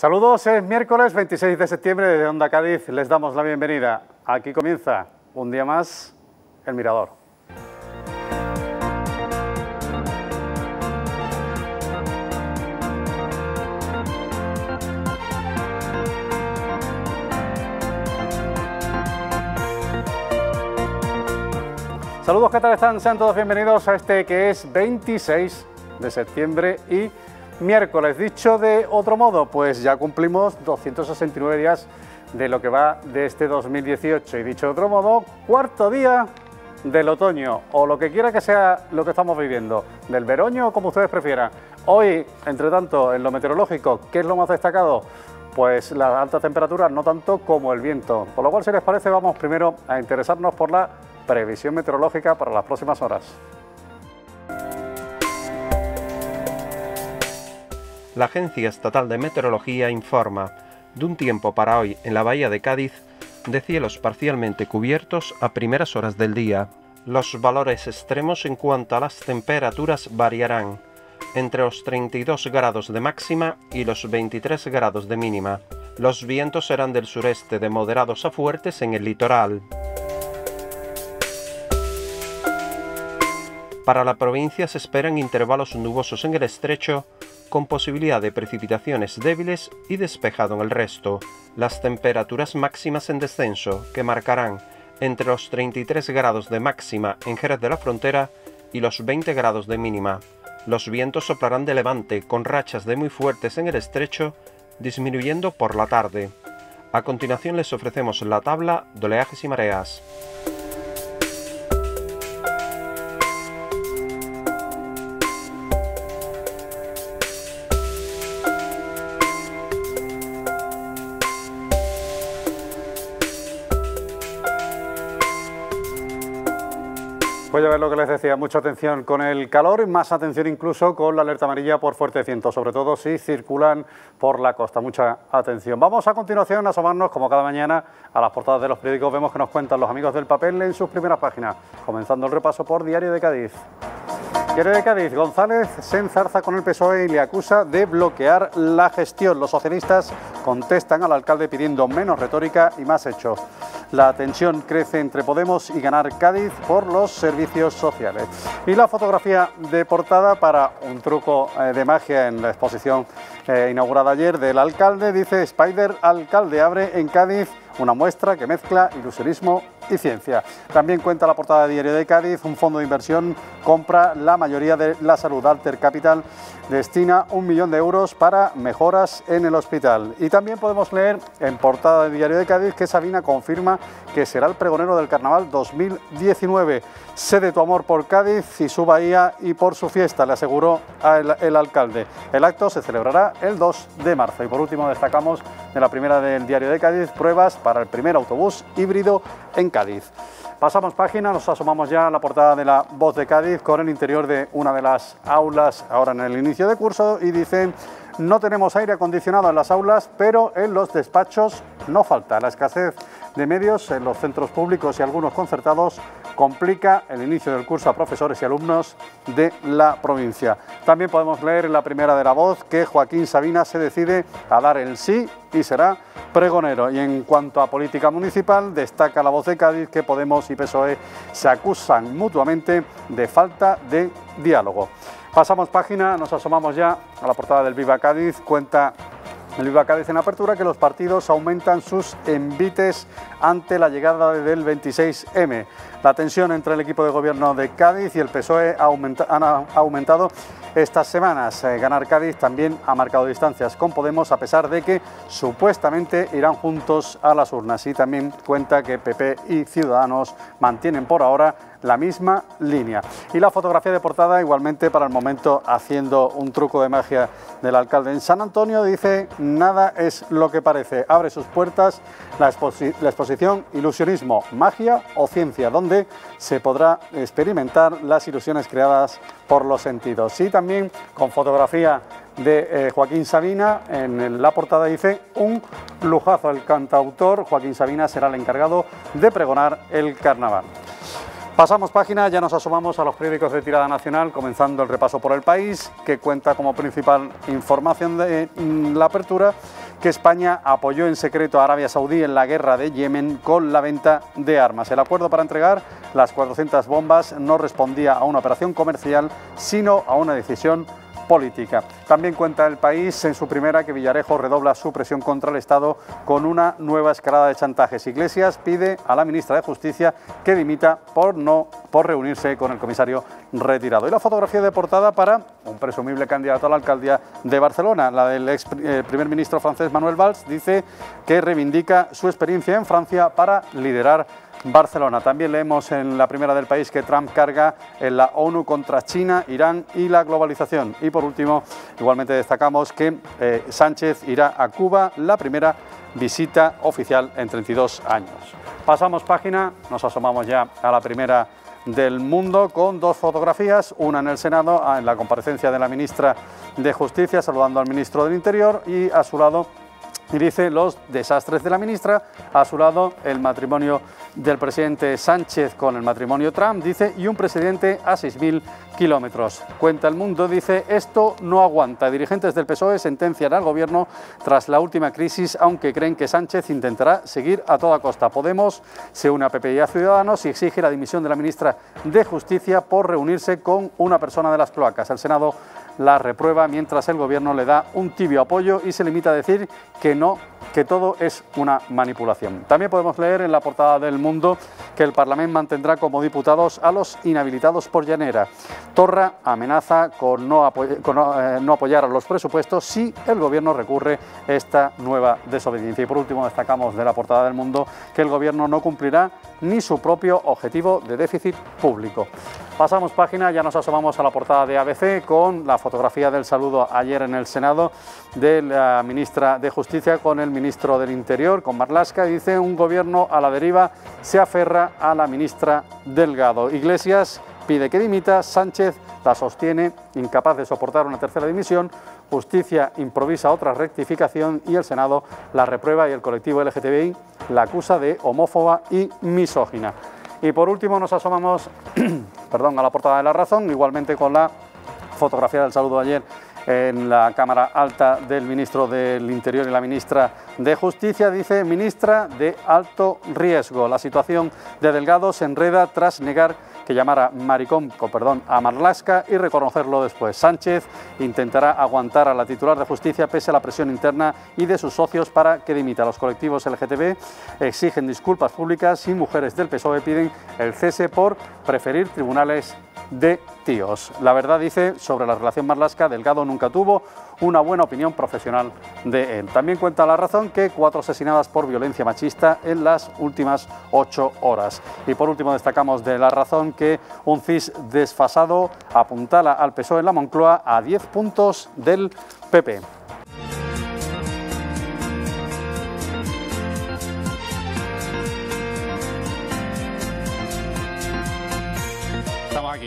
Saludos, es miércoles 26 de septiembre de Onda Cádiz. Les damos la bienvenida. Aquí comienza un día más El Mirador. Saludos, ¿qué tal están? Sean todos bienvenidos a este que es 26 de septiembre y miércoles. Dicho de otro modo, pues ya cumplimos 269 días de lo que va de este 2018 y dicho de otro modo, cuarto día del otoño o lo que quiera que sea lo que estamos viviendo, del veroño o como ustedes prefieran. Hoy, entre tanto, en lo meteorológico, ¿qué es lo más destacado? Pues las altas temperaturas, no tanto como el viento. Por lo cual, si les parece, vamos primero a interesarnos por la previsión meteorológica para las próximas horas. La Agencia Estatal de Meteorología informa de un tiempo para hoy en la bahía de Cádiz de cielos parcialmente cubiertos a primeras horas del día. Los valores extremos en cuanto a las temperaturas variarán entre los 32 grados de máxima y los 23 grados de mínima. Los vientos serán del sureste de moderados a fuertes en el litoral. Para la provincia se esperan intervalos nubosos en el estrecho, con posibilidad de precipitaciones débiles y despejado en el resto. Las temperaturas máximas en descenso, que marcarán entre los 33 grados de máxima en Jerez de la Frontera y los 20 grados de mínima. Los vientos soplarán de levante con rachas de muy fuertes en el estrecho, disminuyendo por la tarde. A continuación les ofrecemos la tabla de oleajes y mareas. Pues ya ver lo que les decía, mucha atención con el calor más atención incluso con la alerta amarilla por fuerte viento, sobre todo si circulan por la costa. Mucha atención. Vamos a continuación a asomarnos, como cada mañana, a las portadas de los periódicos. Vemos que nos cuentan los amigos del papel en sus primeras páginas, comenzando el repaso por Diario de Cádiz. Diario de Cádiz, González se enzarza con el PSOE y le acusa de bloquear la gestión. Los socialistas contestan al alcalde pidiendo menos retórica y más hechos. La tensión crece entre Podemos y Ganar Cádiz por los servicios sociales. Y la fotografía de portada para un truco eh, de magia en la exposición eh, inaugurada ayer del alcalde, dice Spider Alcalde abre en Cádiz una muestra que mezcla ilusionismo y ciencia. También cuenta la portada de Diario de Cádiz, un fondo de inversión compra la mayoría de la salud. Alter Capital destina un millón de euros para mejoras en el hospital. Y también podemos leer en portada de Diario de Cádiz que Sabina confirma que será el pregonero del Carnaval 2019. Sé de tu amor por Cádiz y su bahía y por su fiesta, le aseguró el, el alcalde. El acto se celebrará el 2 de marzo. Y por último destacamos de la primera del Diario de Cádiz pruebas para el primer autobús híbrido en Cádiz. Pasamos página, nos asomamos ya a la portada de la Voz de Cádiz con el interior de una de las aulas ahora en el inicio de curso y dice no tenemos aire acondicionado en las aulas, pero en los despachos no falta. La escasez de medios en los centros públicos y algunos concertados complica el inicio del curso a profesores y alumnos de la provincia. También podemos leer en la primera de la voz que Joaquín Sabina se decide a dar el sí y será pregonero. Y en cuanto a política municipal, destaca la voz de Cádiz que Podemos y PSOE se acusan mutuamente de falta de diálogo. Pasamos página, nos asomamos ya a la portada del Viva Cádiz, cuenta el Viva Cádiz en apertura que los partidos aumentan sus envites ante la llegada del 26M. La tensión entre el equipo de gobierno de Cádiz y el PSOE ha aumentado estas semanas. Eh, ganar Cádiz también ha marcado distancias con Podemos a pesar de que supuestamente irán juntos a las urnas y también cuenta que PP y Ciudadanos mantienen por ahora la misma línea. Y la fotografía de portada igualmente para el momento haciendo un truco de magia del alcalde en San Antonio dice nada es lo que parece. Abre sus puertas la, exposición Ilusionismo, Magia o Ciencia, donde se podrá experimentar las ilusiones creadas por los sentidos. Y también con fotografía de eh, Joaquín Sabina. En la portada dice un lujazo. El cantautor Joaquín Sabina será el encargado de pregonar el carnaval. Pasamos página, ya nos asomamos a los periódicos de tirada nacional, comenzando el repaso por el país, que cuenta como principal información de mm, la apertura que España apoyó en secreto a Arabia Saudí en la guerra de Yemen con la venta de armas. El acuerdo para entregar las 400 bombas no respondía a una operación comercial, sino a una decisión política. También cuenta el país en su primera que Villarejo redobla su presión contra el Estado con una nueva escalada de chantajes. Iglesias pide a la ministra de Justicia que dimita por no por reunirse con el comisario retirado. Y la fotografía de portada para un presumible candidato a la alcaldía de Barcelona, la del ex eh, primer ministro francés Manuel Valls, dice que reivindica su experiencia en Francia para liderar Barcelona. También leemos en la primera del país que Trump carga en la ONU contra China, Irán y la globalización. Y por último, igualmente destacamos que eh, Sánchez irá a Cuba, la primera visita oficial en 32 años. Pasamos página, nos asomamos ya a la primera del mundo con dos fotografías, una en el Senado, en la comparecencia de la ministra de Justicia, saludando al ministro del Interior y a su lado y dice los desastres de la ministra, a su lado el matrimonio del presidente Sánchez con el matrimonio Trump, dice, y un presidente a 6.000 kilómetros. Cuenta el mundo, dice, esto no aguanta. Dirigentes del PSOE sentencian al gobierno tras la última crisis, aunque creen que Sánchez intentará seguir a toda costa. Podemos se une a PP y Ciudadanos y exige la dimisión de la ministra de Justicia por reunirse con una persona de las cloacas. El Senado la reprueba mientras el gobierno le da un tibio apoyo y se limita a decir que no que todo es una manipulación. También podemos leer en la portada del Mundo que el Parlamento mantendrá como diputados a los inhabilitados por Llanera. Torra amenaza con, no, eh, apoyar los presupuestos si el Gobierno recurre esta nueva desobediencia. Y por último destacamos de la portada del Mundo que el Gobierno no cumplirá ni su propio objetivo de déficit público. Pasamos página, ya nos asomamos a la portada de ABC con la fotografía del saludo ayer en el Senado de la ministra de Justicia con el ministro del Interior, con Marlasca, y dice un gobierno a la deriva se aferra a la ministra Delgado. Iglesias pide que dimita, Sánchez la sostiene, incapaz de soportar una tercera dimisión, Justicia improvisa otra rectificación y el Senado la reprueba y el colectivo LGTBI la acusa de homófoba y misógina. Y por último nos asomamos perdón, a la portada de La Razón, igualmente con la fotografía del saludo ayer en la Cámara Alta del ministro del Interior y la ministra de Justicia. Dice, ministra de alto riesgo. La situación de Delgado se enreda tras negar que llamara maricón, perdón, a Marlasca y reconocerlo después. Sánchez intentará aguantar a la titular de justicia pese a la presión interna y de sus socios para que dimita. Los colectivos LGTB exigen disculpas públicas y mujeres del PSOE piden el cese por preferir tribunales de tíos. La verdad dice sobre la relación Marlasca, Delgado nunca tuvo una buena opinión profesional de él. También cuenta la razón que cuatro asesinadas por violencia machista en las últimas ocho horas. Y por último destacamos de la razón que un CIS desfasado apuntala al PSOE en la Moncloa a 10 puntos del PP.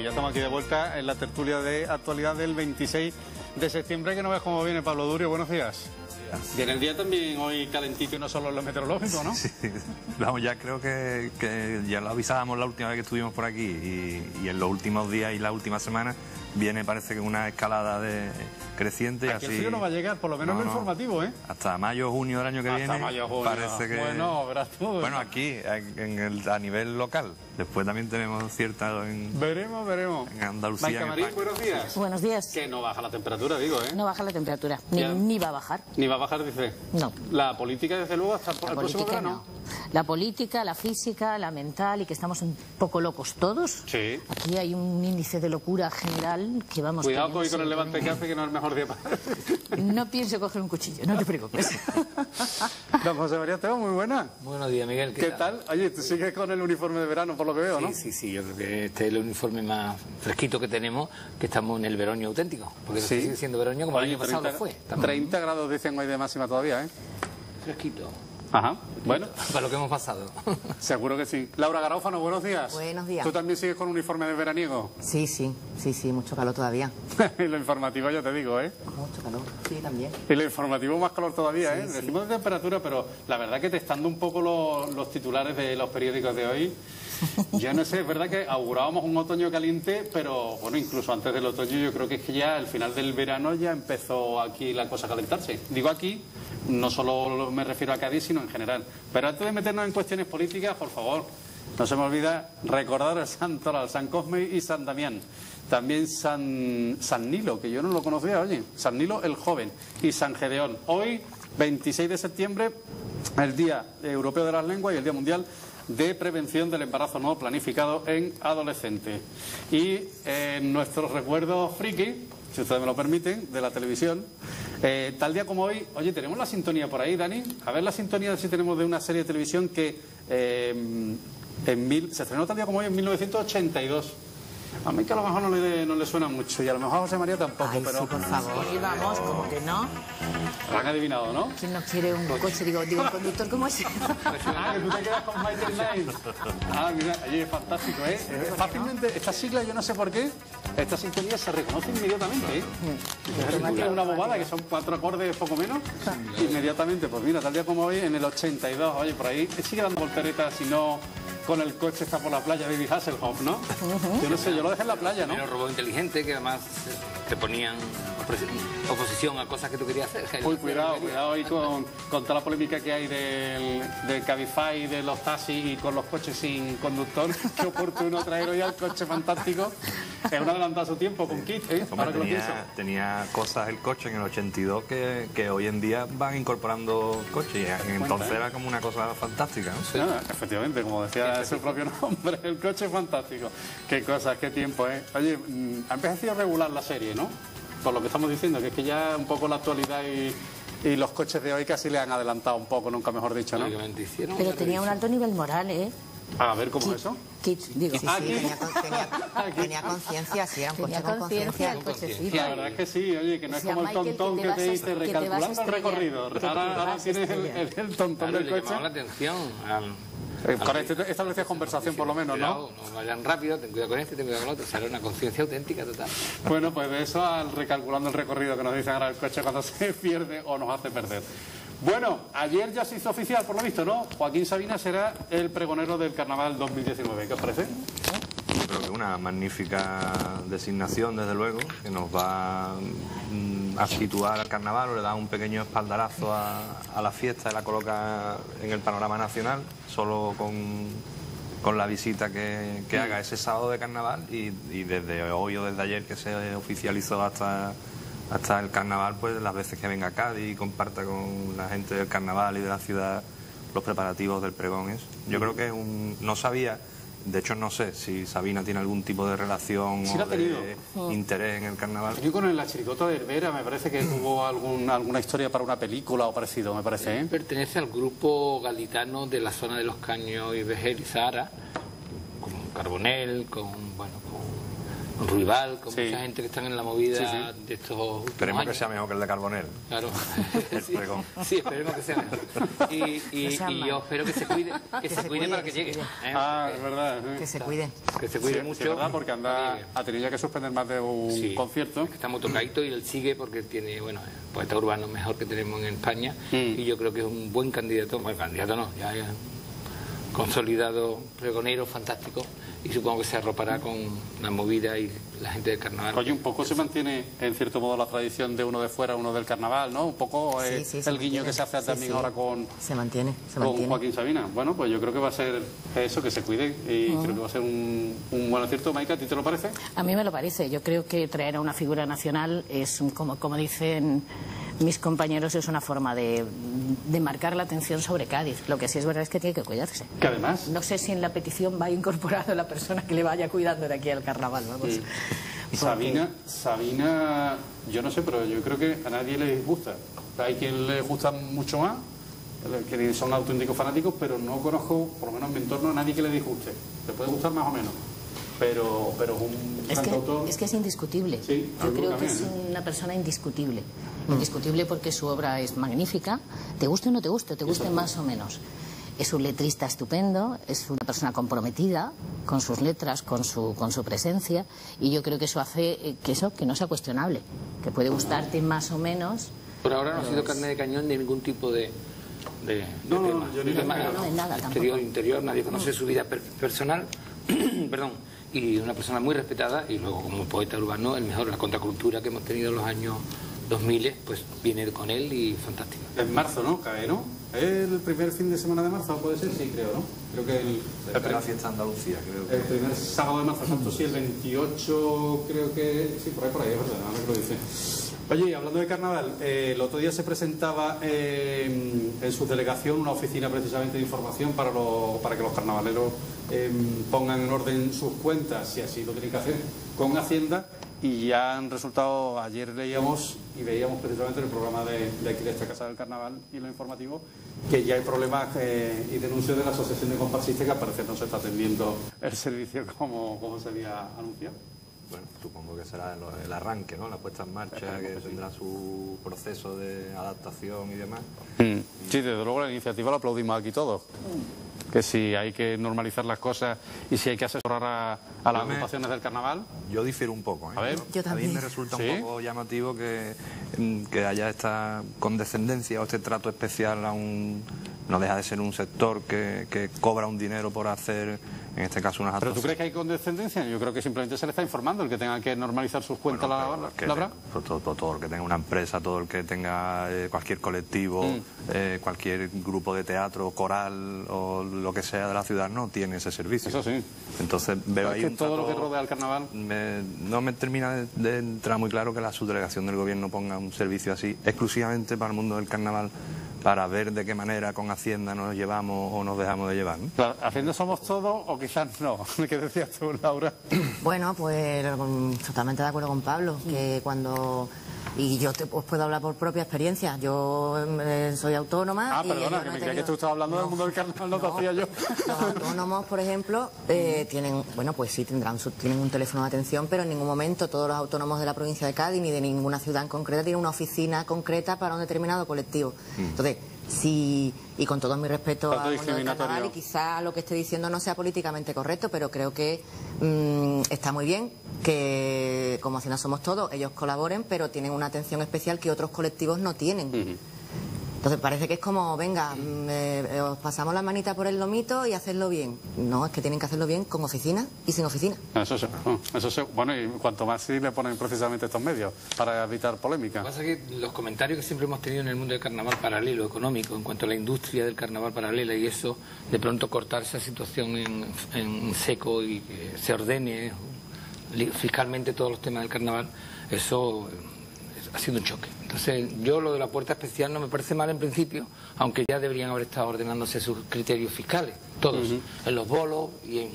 ya estamos aquí de vuelta en la tertulia de actualidad del 26 de septiembre, que no ves cómo viene Pablo Durio. Buenos días. Viene el día también hoy calentito y no solo en lo meteorológico, ¿no? Sí, vamos, ya creo que, ya lo avisábamos la última vez que estuvimos por aquí y, y en los últimos días y la última semana viene parece que una escalada de creciente. Aquí así... el frío no va a llegar, por lo menos en informativo, ¿eh? Hasta mayo, junio del año que Hasta viene. mayo, junio. Parece que... Bueno, Bueno, aquí, en el, a nivel local. Después también tenemos cierta... En, veremos, veremos. En Andalucía. Buenos días. Buenos días. Que no baja la temperatura, digo, ¿eh? No baja la temperatura, ni, ni, va a bajar. Ni va a bajar, dice. No. La política, desde luego, hasta el próximo verano. La política, la física, la mental y que estamos un poco locos todos. Sí. Aquí hay un índice de locura general que vamos... Cuidado hoy con el levante que hace, que no es el mejor día para... No pienso coger un cuchillo, no te preocupes. Don José María Teo, muy buena. Buenos días, Miguel. ¿Qué, tal? Oye, tú sigues con el uniforme de verano, por lo que veo, ¿no? Sí, sí, sí. Yo creo que este es el uniforme más fresquito que tenemos, que estamos en el veroño auténtico. Porque sí. sigue siendo veroño como el año pasado fue. 30 grados dicen hoy de máxima todavía, ¿eh? Fresquito. Ajá, bueno. Para lo que hemos pasado. Seguro que sí. Laura Garófano, buenos días. Buenos días. ¿Tú también sigues con uniforme de veraniego? Sí, sí, sí, sí, mucho calor todavía. y lo informativo ya te digo, ¿eh? Mucho calor, sí, también. Y lo informativo más calor todavía, ¿eh? Decimos de temperatura, pero la verdad que testando un poco los, los titulares de los periódicos de hoy, ya no sé, es verdad que augurábamos un otoño caliente, pero bueno, incluso antes del otoño yo creo que es que ya al final del verano ya empezó aquí la cosa a calentarse. Digo aquí no solo me refiero a Cádiz, sino en general. Pero antes de meternos en cuestiones políticas, por favor, no se me olvida recordar el San Toral, San Cosme y San Damián. También San, San Nilo, que yo no lo conocía, oye, San Nilo el joven y San Gedeón. Hoy, 26 de septiembre, el Día Europeo de las Lenguas y el Día Mundial de Prevención del Embarazo No Planificado en Adolescentes. Y en nuestros recuerdos friki, si ustedes me lo permiten, de la televisión, eh, tal día como hoy, oye, tenemos la sintonía por ahí, Dani. A ver la sintonía si tenemos de una serie de televisión que eh, en mil, se estrenó tal día como hoy en 1982. A mí que a lo mejor no le, no le suena mucho y a lo mejor a José María tampoco, Ay, pero sí, por favor. Sí, vamos, como que no. lo han adivinado, ¿no? ¿Quién no quiere un coche? Digo, digo un conductor como ese. Ah, que tú te quedas con Michael Knight. Ah, mira, allí es fantástico, ¿eh? Fácilmente, esta sigla, yo no sé por qué, esta sintonía se reconoce inmediatamente, ¿eh? Es una bobada, que son cuatro acordes, poco menos, inmediatamente. Pues mira, tal día como hoy, en el 82, oye, por ahí, sigue dando volteretas, si no con el coche está por la playa David Hasselhoff, ¿no? Yo no sé, yo lo dejé en la playa, ¿no? Era un robot inteligente que además eh, te ponían opos- oposición a cosas que tú querías hacer. Uy, cuidado, cuidado ahí con, con toda la polémica que hay del, del Cabify, de los taxis y con los coches sin conductor. Qué oportuno traer hoy al coche fantástico. Es un adelantado a su tiempo con Kit, ¿eh? Hombre, Ahora que lo pienso. tenía, cosas el coche en el 82 que, que hoy en día van incorporando coches y entonces ¿eh? era como una cosa fantástica. ¿no? Ah, efectivamente, como decía su propio nombre, el coche es fantástico. Qué cosas, qué tiempo, ¿eh? Oye, mm, ha empezado a regular la serie, ¿no? Por lo que estamos diciendo, que es que ya un poco la actualidad y, y los coches de hoy casi le han adelantado un poco, nunca mejor dicho, ¿no? Pero tenía un alto nivel moral, ¿eh? A ver, ¿cómo es eso? Kit, digo. Sí, Ah, sí, aquí. tenía, tenía, tenía conciencia, sí, era un coche con conciencia. La verdad es que sí, oye, que no es como el tontón que te dice recalculando el recorrido. Ahora, tienes el, tontón del le llamaba la coche. atención. Eh, Con este estableces conversación por lo menos, ¿no? No vayan rápido, ten cuidado con este, ten cuidado con el otro. O sea, era una conciencia auténtica total. Bueno, pues de eso al recalculando el recorrido que nos dicen ahora el coche cuando se pierde o nos hace perder. Bueno, ayer ya se hizo oficial, por lo visto, ¿no? Joaquín Sabina será el pregonero del Carnaval 2019. ¿Qué os parece? Yo creo que una magnífica designación, desde luego, que nos va mm, a situar al carnaval o le da un pequeño espaldarazo a, a la fiesta y la coloca en el panorama nacional, solo con, con la visita que, que haga ese sábado de carnaval y, y desde hoy o desde ayer que se oficializó hasta, hasta el carnaval, pues las veces que venga a Cádiz y comparta con la gente del carnaval y de la ciudad los preparativos del pregón. es. Yo creo que es un... no sabía... De hecho, no sé si Sabina tiene algún tipo de relación Sí o de interés en el carnaval. Yo con la chiricota de Herbera me parece que tuvo algún, alguna historia para una película o parecido, me parece, ¿eh? Pertenece al grupo gaditano de la zona de los Caños y Vejer y Zahara, con Carbonel, con, bueno, con Ruibal, con Sí. mucha gente que están en la movida Sí, sí. de estos Esperemos que sea mejor que el de Carbonel. Claro. El sí, pregón. sí, esperemos que sea mejor. Y, y- y yo espero que se cuide, que, se, se cuide cuide, para que que se llegue. cuide. ¿eh? Ah, es verdad. ¿eh? Que se cuide. Que se cuide sí, mucho. es verdad, porque anda, ha tenido ya que suspender más de un Sí. concierto. que está muy tocadito y él sigue porque él tiene, bueno, el poeta urbano mejor que tenemos en España Mm. y yo creo que es un buen candidato, bueno, candidato no, ya es consolidado pregonero fantástico y supongo que se arropará con la movida y la gente del carnaval. Oye, un poco se mantiene, en cierto modo, la tradición de uno de fuera, uno del carnaval, ¿no? Un poco eh, Sí, el guiño mantiene. que se hace también sí. ahora con, Se mantiene, se con mantiene. Joaquín Sabina. Bueno, pues yo creo que va a ser eso, que se cuide y creo que va a ser un, un buen acierto. Maika, ¿a ti te lo parece? A mí me lo parece. Yo creo que traer a una figura nacional es, un- como, como dicen mis compañeros, es una forma de, de marcar la atención sobre Cádiz. Lo que sí es verdad es que tiene que cuidarse. Que además, No sé si en la petición va incorporado la persona que le vaya cuidando de aquí al carnaval. Vamos. Porque- Sabina, Sabina, yo no sé, pero yo creo que a nadie le disgusta. Hay quien le gusta mucho más, que son auténticos fanáticos, pero no conozco, por lo menos en mi entorno, a nadie que le disguste. Le puede gustar más o menos, pero, pero es un Es que, cantautor... es que es indiscutible. Sí, Yo creo que es ¿eh? una persona indiscutible. Indiscutible porque su obra es magnífica, te guste o no te guste, te guste más o menos. Es un letrista estupendo, es una persona comprometida con sus letras, con su, con su presencia, y yo creo que eso hace eh, que eso que no sea cuestionable, que puede gustarte más o menos. Por ahora no ha sido carne de cañón de ningún tipo de, de, de No, no, tema. yo ni De. No, de nada, exterior, tampoco. interior, nadie conoce su vida per- personal, perdón, y una persona muy respetada y luego como poeta urbano el mejor, la contracultura que hemos tenido en los años 2000, pues viene con él y fantástico. En marzo, ¿no? Cae, ¿no? ¿El primer fin de semana de marzo puede ser? Sí, creo, ¿no? Creo que el, la fiesta de Andalucía, creo que. el primer sábado de marzo, tanto sí, el 28, creo que. Sí, por ahí, por ahí, es verdad, ahora que lo dice. Oye, hablando de carnaval, eh, el otro día se presentaba eh, en su delegación una oficina precisamente de información para, los- para que los carnavaleros eh, pongan en orden sus cuentas, si así lo tienen que hacer, con Hacienda. Y ya han resultado, ayer leíamos y veíamos precisamente en el programa de, de aquí de esta Casa del Carnaval y lo informativo, que ya hay problemas y denuncias de la Asociación de Comparsistas que al parecer no se está atendiendo el servicio como, como se había anunciado. Bueno, supongo que será el, el arranque, ¿no? La puesta en marcha, que tendrá su proceso de adaptación y demás. Sí, desde luego la iniciativa la aplaudimos aquí todos. Que si hay que normalizar las cosas y si hay que asesorar a, a las agrupaciones del carnaval. Yo difiero un poco. ¿eh? A ver. Yo a mí también. me resulta ¿Sí? un poco llamativo que, mm, que haya esta condescendencia o este trato especial a un... No deja de ser un sector que, que cobra un dinero por hacer, en este caso, unas ¿Pero tú crees que hay condescendencia? Yo creo que simplemente se le está informando el que tenga que normalizar sus cuentas Bueno, la, la habrá. todo, todo- todo- el que tenga una empresa, todo el que tenga eh, cualquier colectivo, Mm. eh, cualquier grupo de teatro, coral o lo que sea de la ciudad no tiene ese servicio. Eso sí. Entonces veo Es ahí que un todo lo que rodea al carnaval. me- no me termina de, de entrar muy claro que la subdelegación del gobierno ponga un servicio así exclusivamente para el mundo del carnaval para ver de qué manera con Hacienda nos llevamos o nos dejamos de llevar. ¿no? Claro, ¿Hacienda somos todos o quizás no? ¿Qué decías tú, Laura? Bueno, pues totalmente de acuerdo con Pablo, que cuando... Y yo te, os puedo hablar por propia experiencia. Yo eh, soy autónoma. Ah, y perdona, que no me creía que tú estabas hablando del mundo del carnaval, no te hacía yo. Los autónomos, por ejemplo, eh, tienen, bueno, pues sí, tendrán su- tienen un teléfono de atención, pero en ningún momento todos los autónomos de la provincia de Cádiz ni de ninguna ciudad en concreta tienen una oficina concreta para un determinado colectivo. Entonces, sí, y con todo mi respeto Tanto al mundo del discriminatorio. carnaval, y quizá lo que esté diciendo no sea políticamente correcto, pero creo que mm, está muy bien que, como Hacienda somos todos, ellos colaboren, pero tienen una atención especial que otros colectivos no tienen. Entonces parece que es como, venga, mm, eh, os pasamos la manita por el lomito y hacerlo bien. No, es que tienen que hacerlo bien con oficina y sin oficina. Eso sí, eso sí. Bueno, y cuanto más sí le ponen precisamente estos medios para evitar polémica. Lo que pasa es que los comentarios que siempre hemos tenido en el mundo del carnaval paralelo económico, en cuanto a la industria del carnaval paralela y eso, de pronto cortar esa situación en, en seco y que se ordene fiscalmente todos los temas del carnaval, eso eh, ha sido un choque. Entonces, yo lo de la puerta especial no me parece mal en principio, aunque ya deberían haber estado ordenándose sus criterios fiscales, todos, en los bolos y en,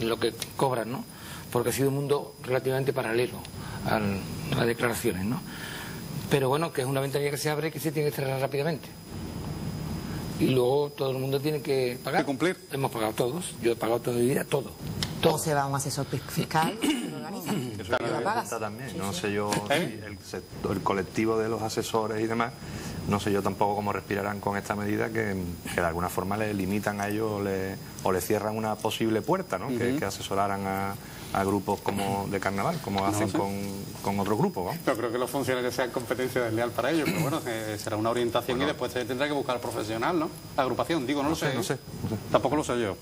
en lo que cobran, ¿no? Porque ha sido un mundo relativamente paralelo al- a las declaraciones, ¿no? Pero bueno, que es una ventanilla que se abre y que se tiene que cerrar rápidamente. Y luego todo el mundo tiene que pagar. Que cumplir. Hemos pagado todos. Yo he pagado toda mi vida todo. O Todo. se va a un asesor fiscal también. No sé yo ¿Eh? si el, sector- el colectivo de los asesores y demás, no sé yo tampoco cómo respirarán con esta medida que, que de alguna forma le limitan a ellos o le, o le cierran una posible puerta, ¿no? que, que asesoraran a, a grupos como de carnaval, como hacen sé. con, con otros grupos. ¿no? No creo que los funcionarios sean competencia desleal para ellos, pero bueno, eh, será una orientación y después se tendrá que buscar profesional, ¿no? La agrupación, digo, no, lo sé. no sé, ¿eh? Tampoco lo sé yo.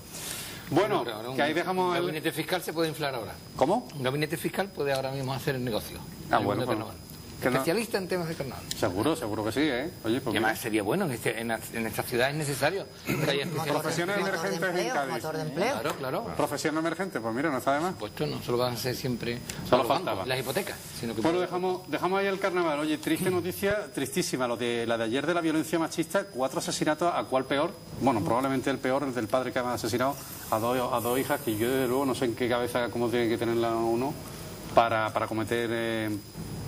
Bueno, ahora un- que ahí dejamos Un el... gabinete fiscal se puede inflar ahora. ¿Cómo? Un gabinete fiscal puede ahora mismo hacer el negocio. Ah, el bueno, bueno. Especialista en temas de carnaval. Seguro, seguro que sí, ¿eh? Oye, Y pues además sería bueno, en, este- en, esta ciudad es necesario. Profesiones emergentes en Cádiz. motor de empleo. Claro, claro. Profesión emergente, pues mira, no está de más. Puesto no solo van a ser siempre Solo los faltaba. bancos, las hipotecas, sino que Bueno, dejamos, dejamos ahí el carnaval. Oye, triste noticia, tristísima, lo de la de ayer de la violencia machista, cuatro asesinatos, ¿a cuál peor? Bueno, probablemente el peor, el del padre que ha asesinado a dos, a dos hijas, que yo desde luego no sé en qué cabeza, cómo tiene que tenerla uno para, para cometer eh,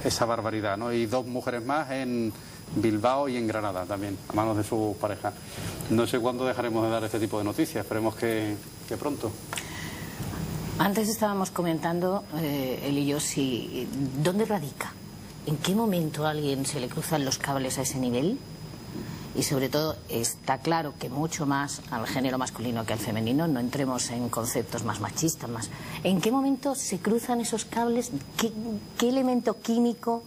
esa barbaridad, ¿no? Y dos mujeres más en Bilbao y en Granada también, a manos de sus parejas. No sé cuándo dejaremos de dar este tipo de noticias, esperemos que, pronto. Antes estábamos comentando, eh, él y yo, si dónde radica, en qué momento a alguien se le cruzan los cables a ese nivel. Y sobre todo está claro que mucho más al género masculino que al femenino, no entremos en conceptos más machistas, más. ¿En qué momento se cruzan esos cables? ¿Qué, qué elemento químico,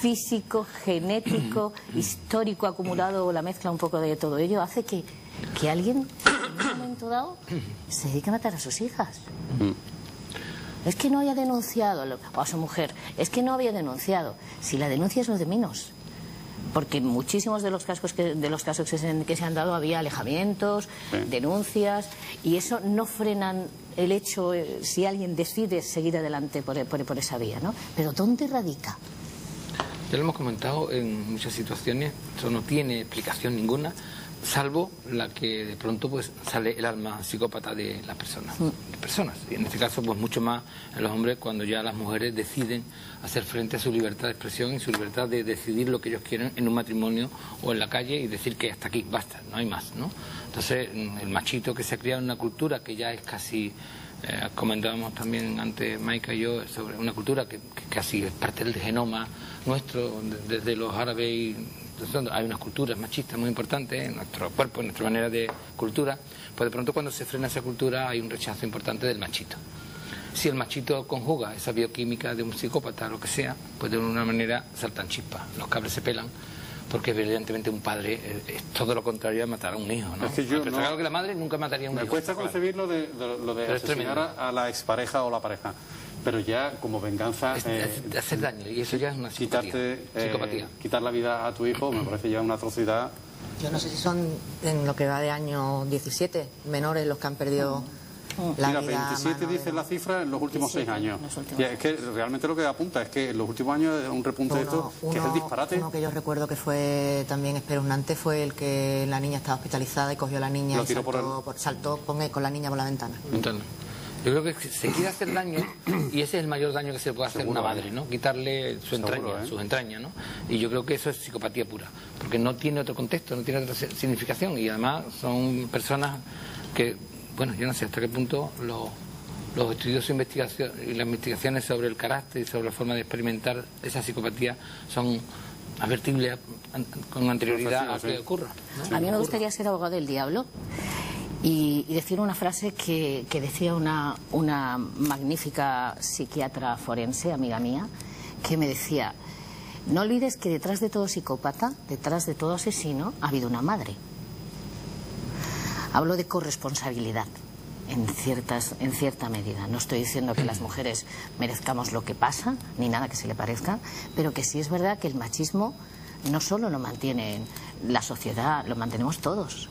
físico, genético, histórico acumulado o la mezcla un poco de todo ello hace que, que alguien en un momento dado se dedique a matar a sus hijas? Es que no había denunciado, a su mujer, es que no había denunciado. Si la denuncia es lo de menos porque muchísimos de los casos que, de los casos que se, han dado había alejamientos, denuncias, y eso no frenan el hecho eh, si alguien decide seguir adelante por, por, esa vía, ¿no? Pero ¿dónde radica? Ya lo hemos comentado en muchas situaciones, eso no tiene explicación ninguna, salvo la que de pronto pues sale el alma psicópata de las personas, de personas. Y en este caso pues mucho más en los hombres cuando ya las mujeres deciden hacer frente a su libertad de expresión y su libertad de decidir lo que ellos quieren en un matrimonio o en la calle y decir que hasta aquí, basta, no hay más, ¿no? Entonces mm, el machito que se ha criado en una cultura que ya es casi eh, comentábamos también antes Maika y yo sobre una cultura que, que casi es parte del genoma nuestro, desde los árabes y hay unas culturas machistas muy importantes en nuestro cuerpo, en nuestra manera de cultura, pues de pronto cuando se frena esa cultura hay un rechazo importante del machito. Si el machito conjuga esa bioquímica de un psicópata, lo que sea, pues de una manera saltan chispas, los cables se pelan, porque evidentemente un padre eh, es todo lo contrario a matar a un hijo, ¿no? Es que yo que la madre nunca mataría a un hijo. Me cuesta concebir lo de, lo de asesinar a la expareja o la pareja pero ya como venganza... Eh, hacer daño, y eso ya es una quitarte, eh, quitar la vida a tu hijo me parece ya una atrocidad. Yo no sé si son, en lo que va de año 17, menores los que han perdido... La Mira, 27 dice la cifra en los últimos seis años. es que realmente lo que apunta es que en los últimos años es un repunte de esto, que es el disparate. Uno que yo recuerdo que fue también espeluznante fue el que la niña estaba hospitalizada y cogió a la niña y saltó, por, saltó con la niña por la ventana. ventana. Yo creo que se quiere hacer daño y ese es el mayor daño que se puede hacer a una madre, ¿no? Quitarle su entraña, ¿eh? sus entrañas, ¿no? Y yo creo que eso es psicopatía pura, porque no tiene otro contexto, no tiene otra significación y además son personas que, bueno, yo no sé hasta qué punto los, los estudios investigación, y las investigaciones sobre el carácter y sobre la forma de experimentar esa psicopatía son advertibles con anterioridad a que ocurra. A mí me gustaría ser abogado del diablo y, decir una frase que, decía una, una magnífica psiquiatra forense, amiga mía, que me decía, no olvides que detrás de todo psicópata, detrás de todo asesino, ha habido una madre. Hablo de corresponsabilidad en, ciertas, en cierta medida. No estoy diciendo que las mujeres merezcamos lo que pasa, ni nada que se le parezca, pero que sí es verdad que el machismo no solo lo mantiene la sociedad, lo mantenemos todos,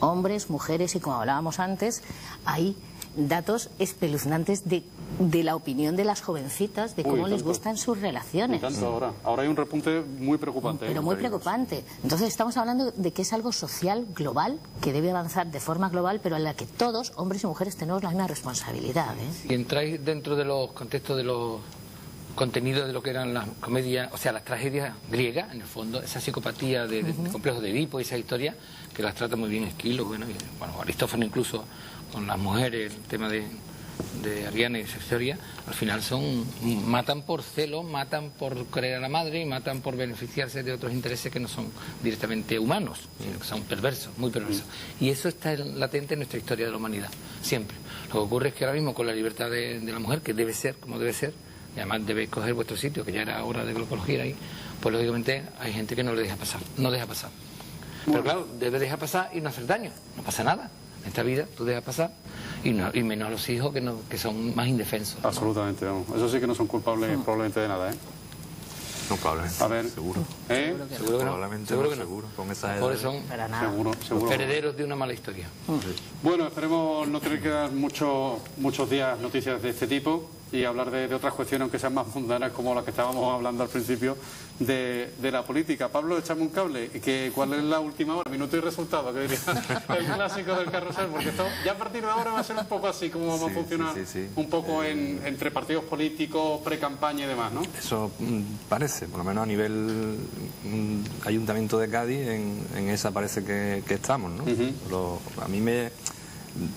hombres, mujeres y como hablábamos antes, hay datos espeluznantes de, de la opinión de las jovencitas, de cómo les gustan sus relaciones. ahora. ahora hay un repunte muy preocupante. Pero muy preocupante. Entonces estamos hablando de que es algo social, global, que debe avanzar de forma global, pero en la que todos, hombres y mujeres, tenemos la misma responsabilidad. ¿eh? Si entráis dentro de los contextos de los contenido de lo que eran las comedias, o sea, las tragedias griegas, en el fondo, esa psicopatía de, complejo de Edipo y esa historia, que las trata muy bien Esquilo, bueno, bueno, Aristófanes incluso con las mujeres, el tema de, de Ariana y esa historia, al final son matan por celo, matan por creer a la madre y matan por beneficiarse de otros intereses que no son directamente humanos, sino que son perversos, muy perversos. Y eso está latente en nuestra historia de la humanidad, siempre. Lo que ocurre es que ahora mismo con la libertad de la mujer, que debe ser como debe ser, y además debéis coger vuestro sitio, que ya era hora de glocología ahí, pues lógicamente hay gente que no le deja pasar, no deja pasar. Pero claro, debe dejar pasar y no hacer daño, no pasa nada. En esta vida tú dejas pasar y, y menos a los hijos que, no, que son más indefensos. Absolutamente, vamos. Eso sí que no son culpables probablemente de nada, ¿eh? No, probablemente. A ver, seguro. ¿Eh? Seguro que no. Probablemente seguro que no, seguro. Con esa edad. son seguro, seguro. herederos de una mala historia. Bueno, esperemos no tener que dar mucho, muchos días noticias de este tipo y hablar de, otras cuestiones, aunque sean más mundanas, como las que estábamos hablando al principio, de, la política. Pablo, échame un cable. Que, ¿Cuál es la última hora? Minuto y resultado, que diría el clásico del carrusel, porque esto, ya a partir de ahora va a ser un poco así como vamos a funcionar, un poco en, entre partidos políticos, pre-campaña y demás, ¿no? Eso mm, parece, por lo menos a nivel mm, Ayuntamiento de Cádiz, en, esa parece que, estamos, ¿no? a mí me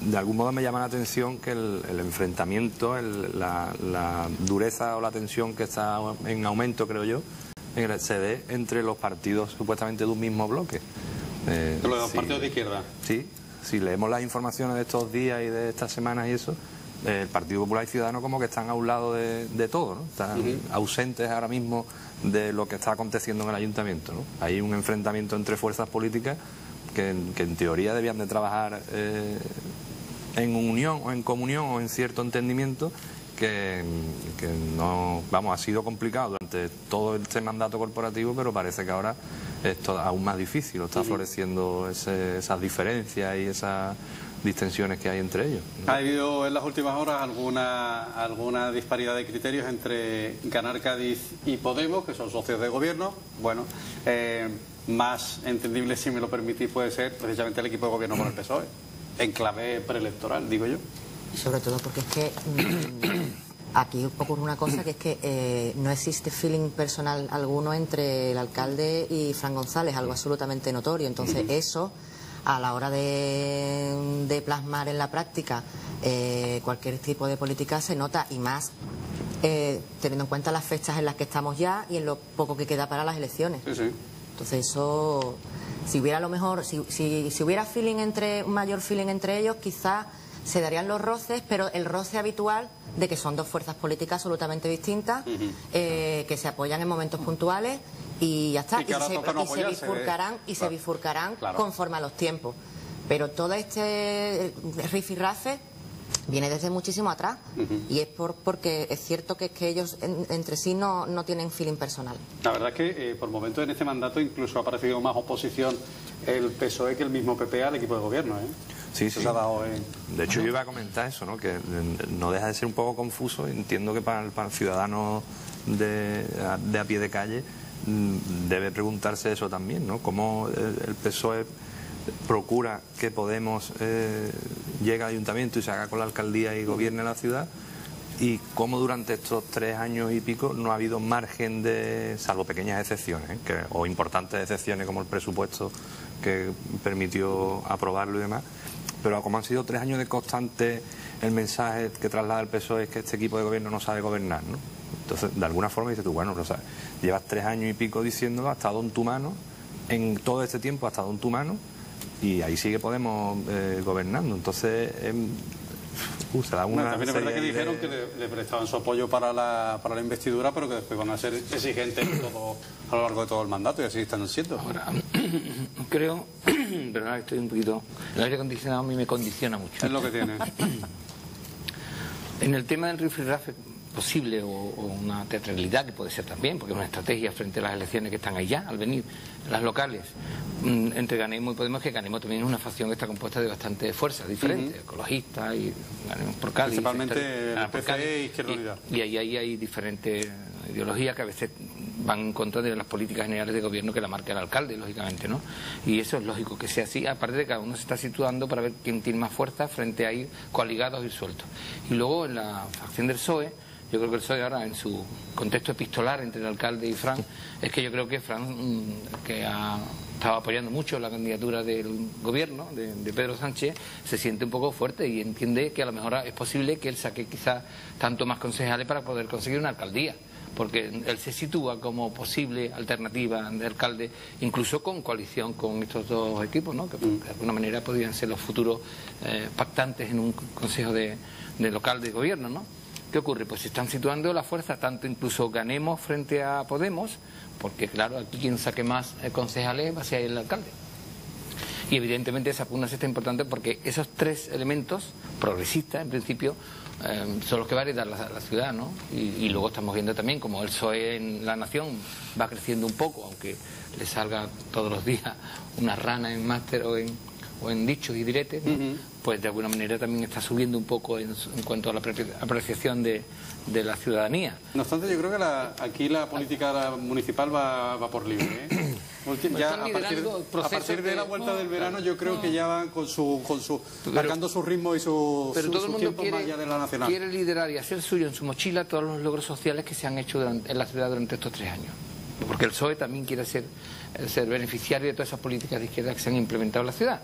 de algún modo me llama la atención que el, enfrentamiento, la, dureza o la tensión que está en aumento, creo yo, se dé entre los partidos supuestamente de un mismo bloque. Eh, los partidos de izquierda. Sí, si leemos las informaciones de estos días y de estas semanas y eso, el Partido Popular y Ciudadano como que están a un lado de, todo, ¿no? Están ausentes ahora mismo de lo que está aconteciendo en el ayuntamiento, ¿no? Hay un enfrentamiento entre fuerzas políticas que, en teoría debían de trabajar eh, en unión o en comunión o en cierto entendimiento que, que no, vamos, ha sido complicado durante todo este mandato corporativo, pero parece que ahora es todo- aún más difícil, está floreciendo ese- esas diferencias y esas distensiones que hay entre ellos. ¿Ha habido en las últimas horas alguna, alguna disparidad de criterios entre Ganar Cádiz y Podemos, que son socios de gobierno? Bueno, eh, más entendible, si me lo permitís, puede ser precisamente el equipo de gobierno con el PSOE, en clave preelectoral, digo yo. Y sobre todo porque es que mm, aquí ocurre una cosa que es que eh, no existe feeling personal alguno entre el alcalde y Fran González, algo absolutamente notorio. Entonces eso, a la hora de, de plasmar en la práctica eh, cualquier tipo de política se nota y más eh, teniendo en cuenta las fechas en las que estamos ya y en lo poco que queda para las elecciones. Sí, sí. Entonces eso, si hubiera a lo mejor, si, si, si hubiera feeling entre, un mayor feeling entre ellos, quizás se darían los roces, pero el roce habitual de que son dos fuerzas políticas absolutamente distintas, eh, que se apoyan en momentos puntuales y ya está. Y se, toca no y se apoyarse, bifurcarán, y se bifurcarán Claro. conforme a los tiempos. Pero todo este rifirrafe viene desde muchísimo atrás y es por, porque es cierto que, que ellos en- entre sí no, no tienen feeling personal. La verdad es que eh, por momentos en este mandato incluso ha parecido más oposición el PSOE que el mismo PP al equipo de gobierno. ¿eh? Sí, Eso sí. se ha dado en... De hecho, yo iba a comentar eso, ¿no? que eh, no deja de ser un poco confuso. Entiendo que para el, para el ciudadano de, a- de a pie de calle mm, debe preguntarse eso también, ¿no? Cómo el, el PSOE procura que Podemos eh, llegue al ayuntamiento y se haga con la alcaldía y gobierne la ciudad y cómo durante estos tres años y pico no ha habido margen de, salvo pequeñas excepciones, ¿eh? o importantes excepciones como el presupuesto que permitió aprobarlo y demás, pero como han sido tres años de constante, el mensaje que traslada el PSOE es que este equipo de gobierno no sabe gobernar, ¿no? Entonces, de alguna forma dices tú, bueno, o sea, llevas tres años y pico diciéndolo, ha estado en tu mano, en todo este tiempo ha estado en tu mano, y ahí sigue Podemos eh, gobernando. Entonces, em, uh, se da una Bueno, también es verdad que de- dijeron que le, le prestaban su apoyo para la, para la investidura, pero que después van a ser exigentes en todo- a lo largo de todo el mandato y así están siendo. Ahora, creo, pero ahora estoy un poquito. El aire acondicionado a mí me condiciona mucho. Es lo que tiene. En el tema del rifirrafe posible o, o una teatralidad que puede ser también, porque es una estrategia frente a las elecciones que están allá, al venir, las locales, mm, entre Ganemos y Podemos, que Ganemos también es una facción que está compuesta de bastante fuerzas diferentes, ecologistas y Ganemos por Cádiz. Principalmente el Ah, Cádiz. e Izquierda Y- Unida. Y ahí, ahí hay diferentes ideologías que a veces van en contra de las políticas generales de gobierno que la marca el alcalde, lógicamente, ¿no? Y eso es lógico que sea así, aparte de que cada uno se está situando para ver quién tiene más fuerza frente a ir coaligados y sueltos. Y luego en la facción del PSOE, yo creo que el PSOE ahora en su contexto epistolar entre el alcalde y Fran, es que yo creo que Fran, mm, que ha estado apoyando mucho la candidatura del gobierno, de, de Pedro Sánchez, se siente un poco fuerte y entiende que a lo mejor es posible que él saque quizás tanto más concejales para poder conseguir una alcaldía porque él se sitúa como posible alternativa de alcalde, incluso con coalición con estos dos equipos, ¿no? que de alguna manera podrían ser los futuros eh, pactantes en un consejo de, de local de gobierno. ¿no? ¿Qué ocurre? Pues se están situando las fuerzas, tanto incluso ganemos frente a Podemos, porque claro, aquí quien saque más eh, concejales va a ser el alcalde. Y evidentemente esa pugnancia está importante porque esos tres elementos, progresistas en principio, eh, son los que va a heredar la, la ciudad, ¿no? Y, y luego estamos viendo también como el PSOE en la nación va creciendo un poco, aunque le salga todos los días una rana en máster o en, o en dichos y diretes, ¿no? pues de alguna manera también está subiendo un poco en, cuanto a la apre- apreciación de, de la ciudadanía. No obstante, yo creo que la- aquí la política municipal va, va por libre. ¿eh? Ulti- ya a partir, a de la vuelta del verano, yo creo que ya van con su, con su Pero- marcando su ritmo y su, Pero su- todo el mundo quiere, más allá de la nacional. quiere liderar y hacer suyo en su mochila todos los logros sociales que se han hecho durante- en la ciudad durante estos tres años. Porque el PSOE también quiere ser, eh, ser beneficiario de todas esas políticas de izquierda que se han implementado en la ciudad.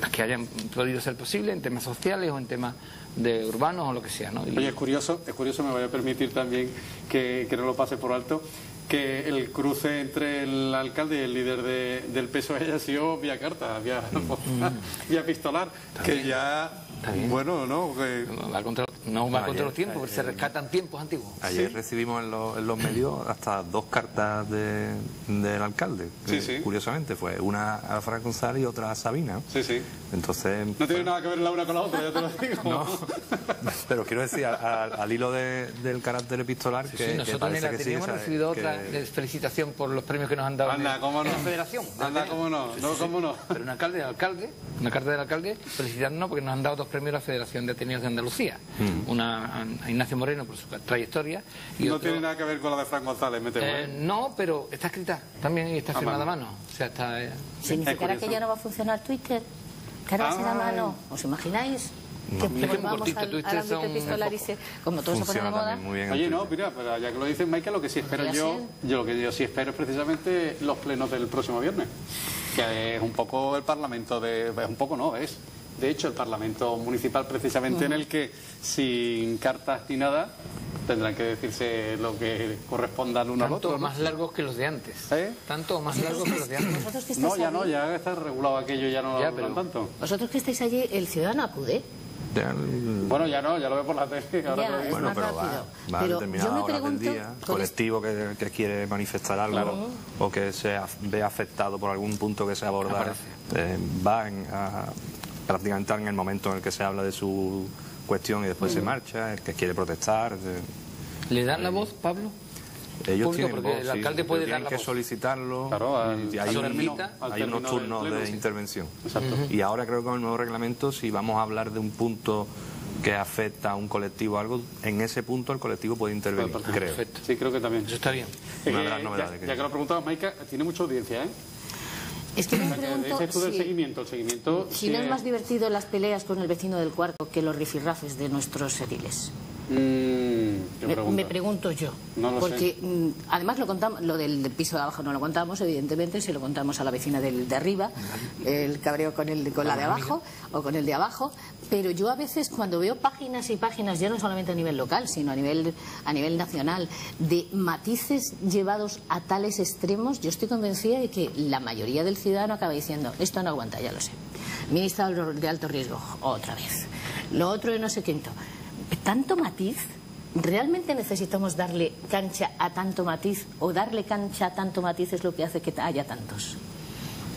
Las que hayan podido ser posibles en temas sociales o en temas de urbanos o lo que sea. ¿no? Y- Oye, es curioso, es curioso, me voy a permitir también que, que no lo pase por alto, que el cruce entre el alcalde y el líder de- del PSOE haya sido vía carta, vía, Mm. vía pistolar, que ya Está bien. Bueno, no, que... No va contra, no va No, contra ayer- los tiempos, porque se ayer- rescatan tiempos antiguos. Ayer recibimos en los, en los medios hasta dos cartas de- del alcalde. Sí, que, sí. Curiosamente, fue una a Fran González y otra a Sabina. Sí, sí. Entonces. No tiene nada que ver la una con la otra, ya te lo digo. No, pero quiero decir, a- a- al hilo de- del carácter epistolar, Sí, que, sí, que nosotros que sí, teníamos ¿sabes? recibido Que- otra felicitación por los premios que nos han dado Anda, en, cómo no. en la federación. Anda, cómo no, no, cómo no. Pero un alcalde del alcalde, una carta del alcalde, felicitándonos porque nos han dado dos premios a la Federación de Ateneos de Andalucía. Una a- Ignacio Moreno por su trayectoria y No otro- tiene nada que ver con la de Fran González, me temo. Eh, ¿eh? no, pero está escrita también y está A firmada a mano. mano. O sea, está... eh, ¿Significará que ya no va a funcionar Twitter? ¿Que ahora va a ser a Ay. mano? ¿Os imagináis? Que Es que muy volvamos cortito, al, Twitter al son como todo se pone de funciona moda. muy bien. Oye, no, mira, pero ya que lo dice Michael, lo que sí espero yo, ser. yo lo que yo sí espero es precisamente los plenos del próximo viernes, que es un poco el Parlamento de, es un poco no, es de hecho el Parlamento municipal precisamente en el que sin cartas ni nada tendrán que decirse lo que corresponda al uno al tanto otro. ¿no? más largos que los de antes. ¿Eh? Tanto más largos que los de antes. Vosotros que estáis No, ya allí, no, ya está regulado aquello, ya no Ya, lo pero- tanto. Vosotros que estáis allí, el ciudadano acude. Bueno, ya no, ya lo veo por la tele. ahora Ya, es. Bueno, más pero va, rápido. va a Pero yo me horas del pregunto, día, colectivo que, que quiere manifestar algo o que se ve afectado por algún punto que se aborda, eh, va en- a, prácticamente en el momento en el que se habla de su cuestión y después se marcha, el que quiere protestar. eh, ¿Le dan la voz, Pablo? ellos Público, tienen porque voz, el sí, alcalde puede dar la que voz. solicitarlo Claro, al- y hay, término- hay unos turnos pleno, de sí. intervención. Exacto. Y ahora creo que con el nuevo reglamento, si vamos a hablar de un punto que afecta a un colectivo o algo, en ese punto el colectivo puede intervenir, creo. Perfecto. Sí, creo que también. Eso está bien. Una de Eh, las ya- novedades que ya, que lo preguntabas, Maika, tiene mucha audiencia, ¿eh? Es que me pregunto dices tú del si, seguimiento, el seguimiento... si sí no es más divertido las peleas con el vecino del cuarto que los rifirrafes de nuestros ediles. Mm, ¿qué Me, pregunta? me pregunto yo. No lo porque mm, además lo contamos, lo del piso de abajo no lo contamos, evidentemente, se lo contamos a la vecina del de arriba, el cabreo con el con la de abajo o con el de abajo. Pero yo a veces cuando veo páginas y páginas, ya no solamente a nivel local, sino a nivel a nivel nacional, de matices llevados a tales extremos, yo estoy convencida de que la mayoría del ciudadano acaba diciendo esto no aguanta, ya lo sé. Ministra de alto riesgo, otra vez. Lo otro de no sé quinto. Tanto matiz. ¿Realmente necesitamos darle cancha a tanto matiz o darle cancha a tanto matiz es lo que hace que haya tantos?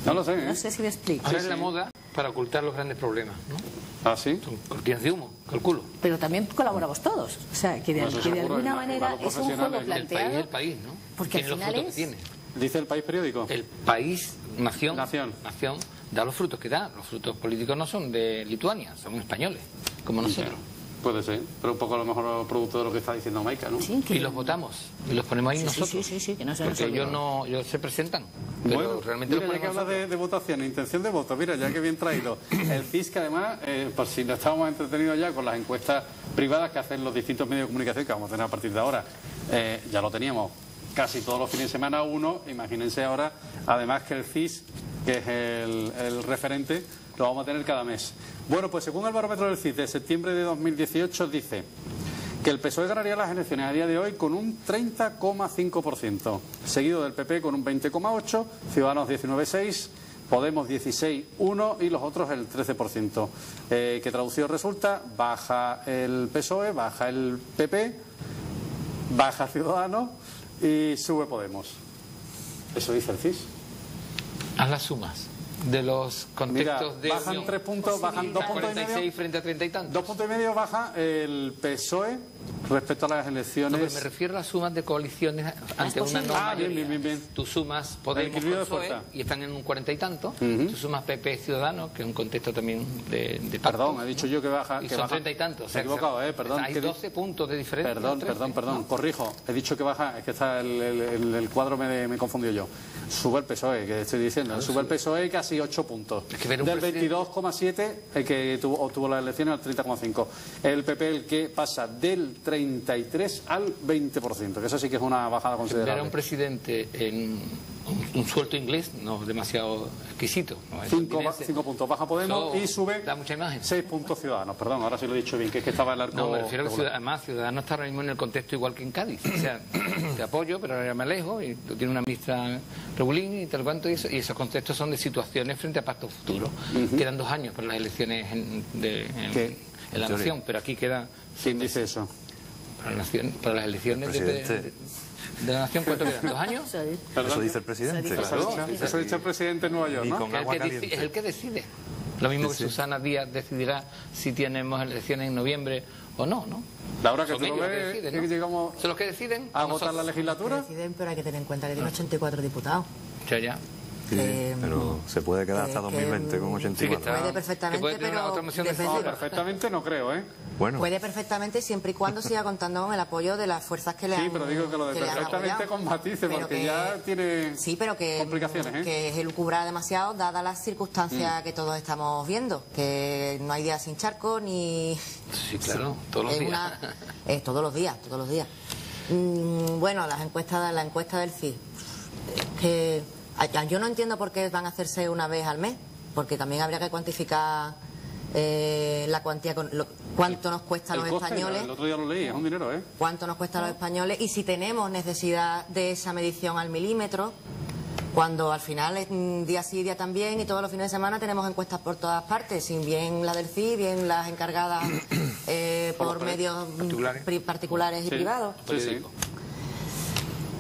No lo sé, ¿eh? No sé si me explico. Ahora es la moda para ocultar los grandes problemas, ¿no? ¿Ah, sí? Son cortinas de humo, calculo. Pero también colaboramos todos. O sea, que de, eso que de alguna manera es un juego profesionales. El país planteado. el país, ¿no? Porque al final frutos es- que tiene. ¿Dice el país periódico? El país, nación, Nación. nación, da los frutos que da. Los frutos políticos no son de Lituania, son españoles, como nosotros. Puede ser, pero un poco a lo mejor producto de lo que está diciendo Maika, ¿no? Sí, que- Y los votamos, y los ponemos ahí Sí, nosotros. sí, sí, sí, que no se Porque ellos no, ellos se presentan, pero Bueno, realmente mira, ya que habla de, de votación, intención de voto, mira, ya que bien traído. El CIS, que además, eh, por si no estábamos entretenidos ya con las encuestas privadas que hacen los distintos medios de comunicación que vamos a tener a partir de ahora, eh, ya lo teníamos casi todos los fines de semana uno, imagínense ahora, además que el CIS, que es el, el referente, lo vamos a tener cada mes. Bueno, pues según el barómetro del CIS de septiembre de 2018 dice que el PSOE ganaría las elecciones a día de hoy con un 30,5%, seguido del PP con un 20,8%, Ciudadanos 19,6%, Podemos 16,1% y los otros el 13%. Eh, que traducido resulta, baja el PSOE, baja el PP, baja Ciudadanos y sube Podemos. Eso dice el CIS. Haz las sumas de los contextos Mira, de bajan unión. tres puntos, bajan dos puntos y 46 medio. frente a 30 y tantos. Dos puntos y medio baja el PSOE respecto a las No, elecciones. pero me refiero a las sumas de coaliciones ante una no Ah, bien, mayoría. bien, bien, bien. Tú sumas Podemos con PSOE fuerza. y están en un cuarenta y tanto. Tú sumas PP Ciudadanos, que es un contexto también de, de pacto. Perdón, he dicho yo que baja. Y que son treinta y tantos. o he sea, que equivocado, eh, perdón. Hay que di- 12 puntos de diferencia. Perdón, 13, perdón, ¿no? perdón, corrijo. He dicho que baja, es que está el, el- el- el cuadro me, me confundió yo. Sube el PSOE, que estoy diciendo. sube el PSOE casi 8 puntos. Es que Del presidente- 22,7 el que tuvo, obtuvo las elecciones al 30,5. El PP el que pasa del 33 al 20%, que eso sí que es una bajada considerable. un presidente en un, un suelto inglés no demasiado exquisito. ¿no? Es 5 londinense. puntos baja Podemos y sube Da mucha imagen. 6 puntos Ciudadanos. Perdón, ahora sí lo he dicho bien, que es que estaba el arco. No, me refiero a que. Ciudad- además Ciudadanos está ahora mismo en el contexto igual que en Cádiz. O sea, te apoyo, pero ahora me alejo y tiene una ministra regulín y tal cuanto, y, eso, y esos contextos son de situaciones frente a pacto futuro. Quedan dos años para las elecciones en, de, en- ¿Qué? en la nación, pero aquí queda ¿Quién dice eso? para, la nación, para las elecciones de, de- de la nación, ¿cuánto quedan? ¿Dos años? Eso dice el presidente. Eso ha dicho, eso ha dicho el presidente en Nueva York, ¿no? es, el que deci- caliente. es el que decide. Lo mismo que Sí, sí. Susana Díaz decidirá si tenemos elecciones en noviembre o no, ¿no? Laura, que Son tú lo los que ves, deciden, que ¿no? llegamos ¿Son los que deciden? a agotar la Nosotros. legislatura. Deciden, pero hay que tener en cuenta que tiene 84 diputados. Ya, ya. Sí, Eh, pero se puede quedar hasta que- 2020 con Sí, que 84. está- Puede perfectamente, puede pero de No, perfectamente no creo, ¿eh? Bueno, Puede perfectamente siempre y cuando siga contando con el apoyo de las fuerzas que le Sí, han pero digo que lo de perfectamente con matices, porque que- ya tiene Sí, pero que, complicaciones, ¿eh? que es elucubrar demasiado dadas las Mm. circunstancias que todos estamos viendo, que no hay día sin charco ni... Sí, claro, todos los es días. una- es todos los días, todos los días. Mm, bueno, las encuestas, la encuesta del CIS, es que yo no entiendo por qué van a hacerse una vez al mes, porque también habría que cuantificar eh, la cuantía, con, lo- cuánto nos cuesta a los coste, españoles el otro día lo leí, es un dinero, ¿eh? cuánto nos cuesta a los españoles y si tenemos necesidad de esa medición al milímetro, cuando al final es mm, día sí, día también y todos los fines de semana tenemos encuestas por todas partes, sin bien la del CI, bien las encargadas eh, por medios mm, Particulares. y Sí. privados. Sí, sí.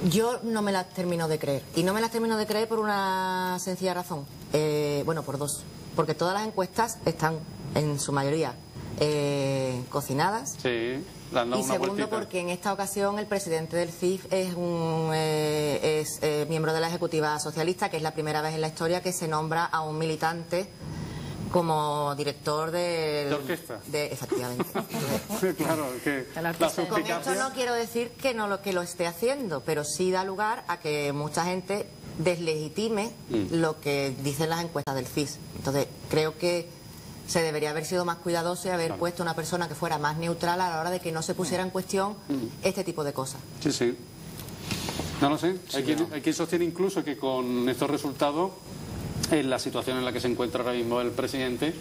Yo no me las termino de creer. Y no me las termino de creer por una sencilla razón. Eh, bueno, por dos. Porque todas las encuestas están, en su mayoría, eh, cocinadas. Sí, dado Y una segundo, vueltita. porque en esta ocasión el presidente del CIF es un eh, es eh, miembro de la Ejecutiva Socialista, que es la primera vez en la historia que se nombra a un militante como director de... De orquesta. De, efectivamente. claro, que la Con esto no quiero decir que no lo que lo esté haciendo, pero sí da lugar a que mucha gente deslegitime Mm. lo que dicen las encuestas del CIS. Entonces, creo que se debería haber sido más cuidadoso y haber puesto una persona que fuera más neutral a la hora de que no se pusiera en cuestión Mm. este tipo de cosas. Sí, sí. No lo sé. hay, quien, hay quien sostiene incluso que con estos resultados, en la situación en la que se encuentra ahora mismo el presidente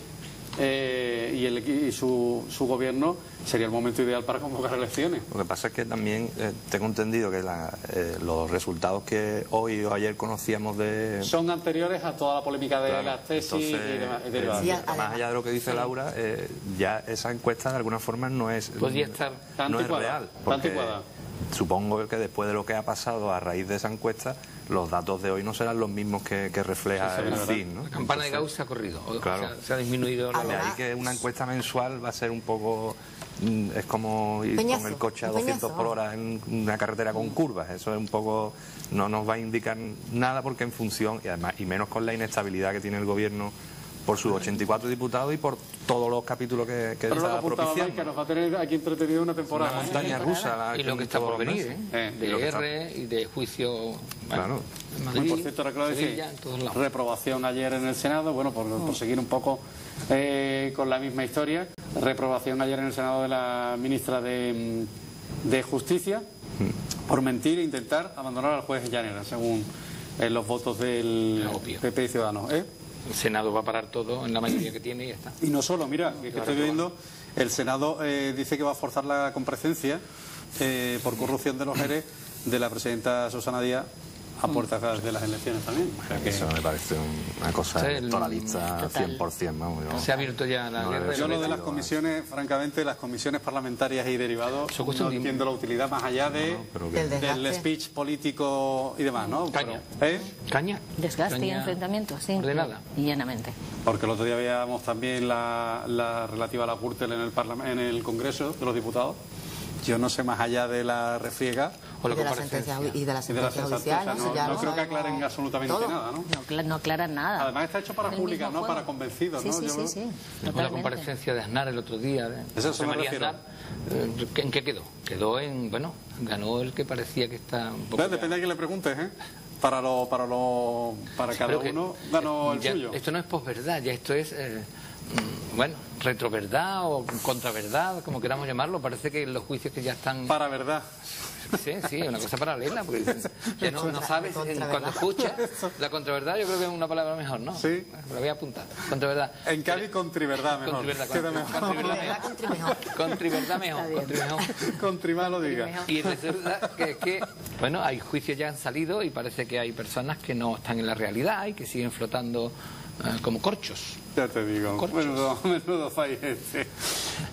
eh, y, el, y su, su gobierno, sería el momento ideal para convocar elecciones. Lo que pasa es que también eh, tengo entendido que la- eh, los resultados que hoy o ayer conocíamos de... Son anteriores a toda la polémica de Claro, las tesis entonces, y demás. eh, derivadas. Sí, más allá de lo que dice Laura, eh, ya esa encuesta de alguna forma no es, Podría estar Está no es anticuada, real. porque anticuada. Supongo que después de lo que ha pasado a raíz de esa encuesta, los datos de hoy no serán los mismos que, que refleja Sí, el. CIS, ¿no? La campana de Gauss se ha corrido. o- Claro. o sea, se ha disminuido la... De ahí que una encuesta mensual va a ser un poco. mm, Es como ir Peñazo, con el coche a un 200 peñazo, por hora en una carretera con curvas. Eso es un poco. No nos va a indicar nada porque en función, y además, y menos con la inestabilidad que tiene el gobierno por sus 84 diputados y por todos los capítulos que, que está Mike, que propiciando. nos va a tener aquí entretenido una temporada. Una ¿eh? montaña rusa. la Y lo que está por venir. ¿eh? Eh, De R y de juicio Claro. Madrid, por cierto, recuerdo decir, Sevilla, reprobación ayer en el Senado, bueno, por, por seguir un poco eh, con la misma historia, reprobación ayer en el Senado de la ministra de, mm, de Justicia por mentir e intentar abandonar al juez Llanera, según eh, los votos del. PP y Ciudadanos. ¿eh? El Senado va a parar todo en la mayoría que tiene y ya está. Y no solo, mira, que, estoy viendo, el Senado eh, dice que va a forzar la comparecencia eh, por corrupción de los ERE de la presidenta Susana Díaz a puertas de las elecciones también. O sea que- Eso me parece un- una cosa Sí, el- electoralista total. 100%. Vamos, yo- Se ha abierto ya la No, guerra. Yo lo de las comisiones, francamente, las comisiones parlamentarias y derivados, no tiempo. entiendo la utilidad más allá de, que- del speech político y demás, ¿no? Caña. Pero, ¿eh? Caña. Desgaste y enfrentamiento, sí. Ordenada. Y llanamente. Porque el otro día veíamos también la, la relativa a la Gürtel en el, en el Congreso de los Diputados. Yo no sé más allá de la refriega O la y de la sentencia, y de la y de la sentencia sensatez. judicial. No, ya no lo creo que aclaren absolutamente todo. nada, ¿no? No, cla- no aclaran nada. Además está hecho para El pública, ¿no? Para convencidos, sí, ¿no? Sí, Yo- sí, sí. Después la comparecencia de Aznar el otro día. de Eso José me María refiero. Aznar, eh, ¿En qué quedó? Quedó en, bueno, ganó el que parecía que está un poco... Depende de quién le preguntes, ¿eh? Para lo, para lo, para cada que- uno ganó el ya- suyo. Esto no es posverdad, ya esto es, eh, bueno, retroverdad o contraverdad, como queramos llamarlo. Parece que los juicios que ya están... Para verdad. Sí, sí, una cosa paralela, porque ya no, no sabes, cuando escuchas la contraverdad, yo creo que es una palabra mejor, ¿no? Sí. Me la voy a apuntar. Contraverdad. En Cádiz con triverdad mejor. Contriverdad, contriverdad, mejor. contriverdad mejor. Contriverdad mejor. Contriverdad mejor. Con trimá lo diga. Y resulta que, que bueno, hay juicios ya han salido y parece que hay personas que no están en la realidad y que siguen flotando eh, como corchos. Ya te digo, menudo, menudo este.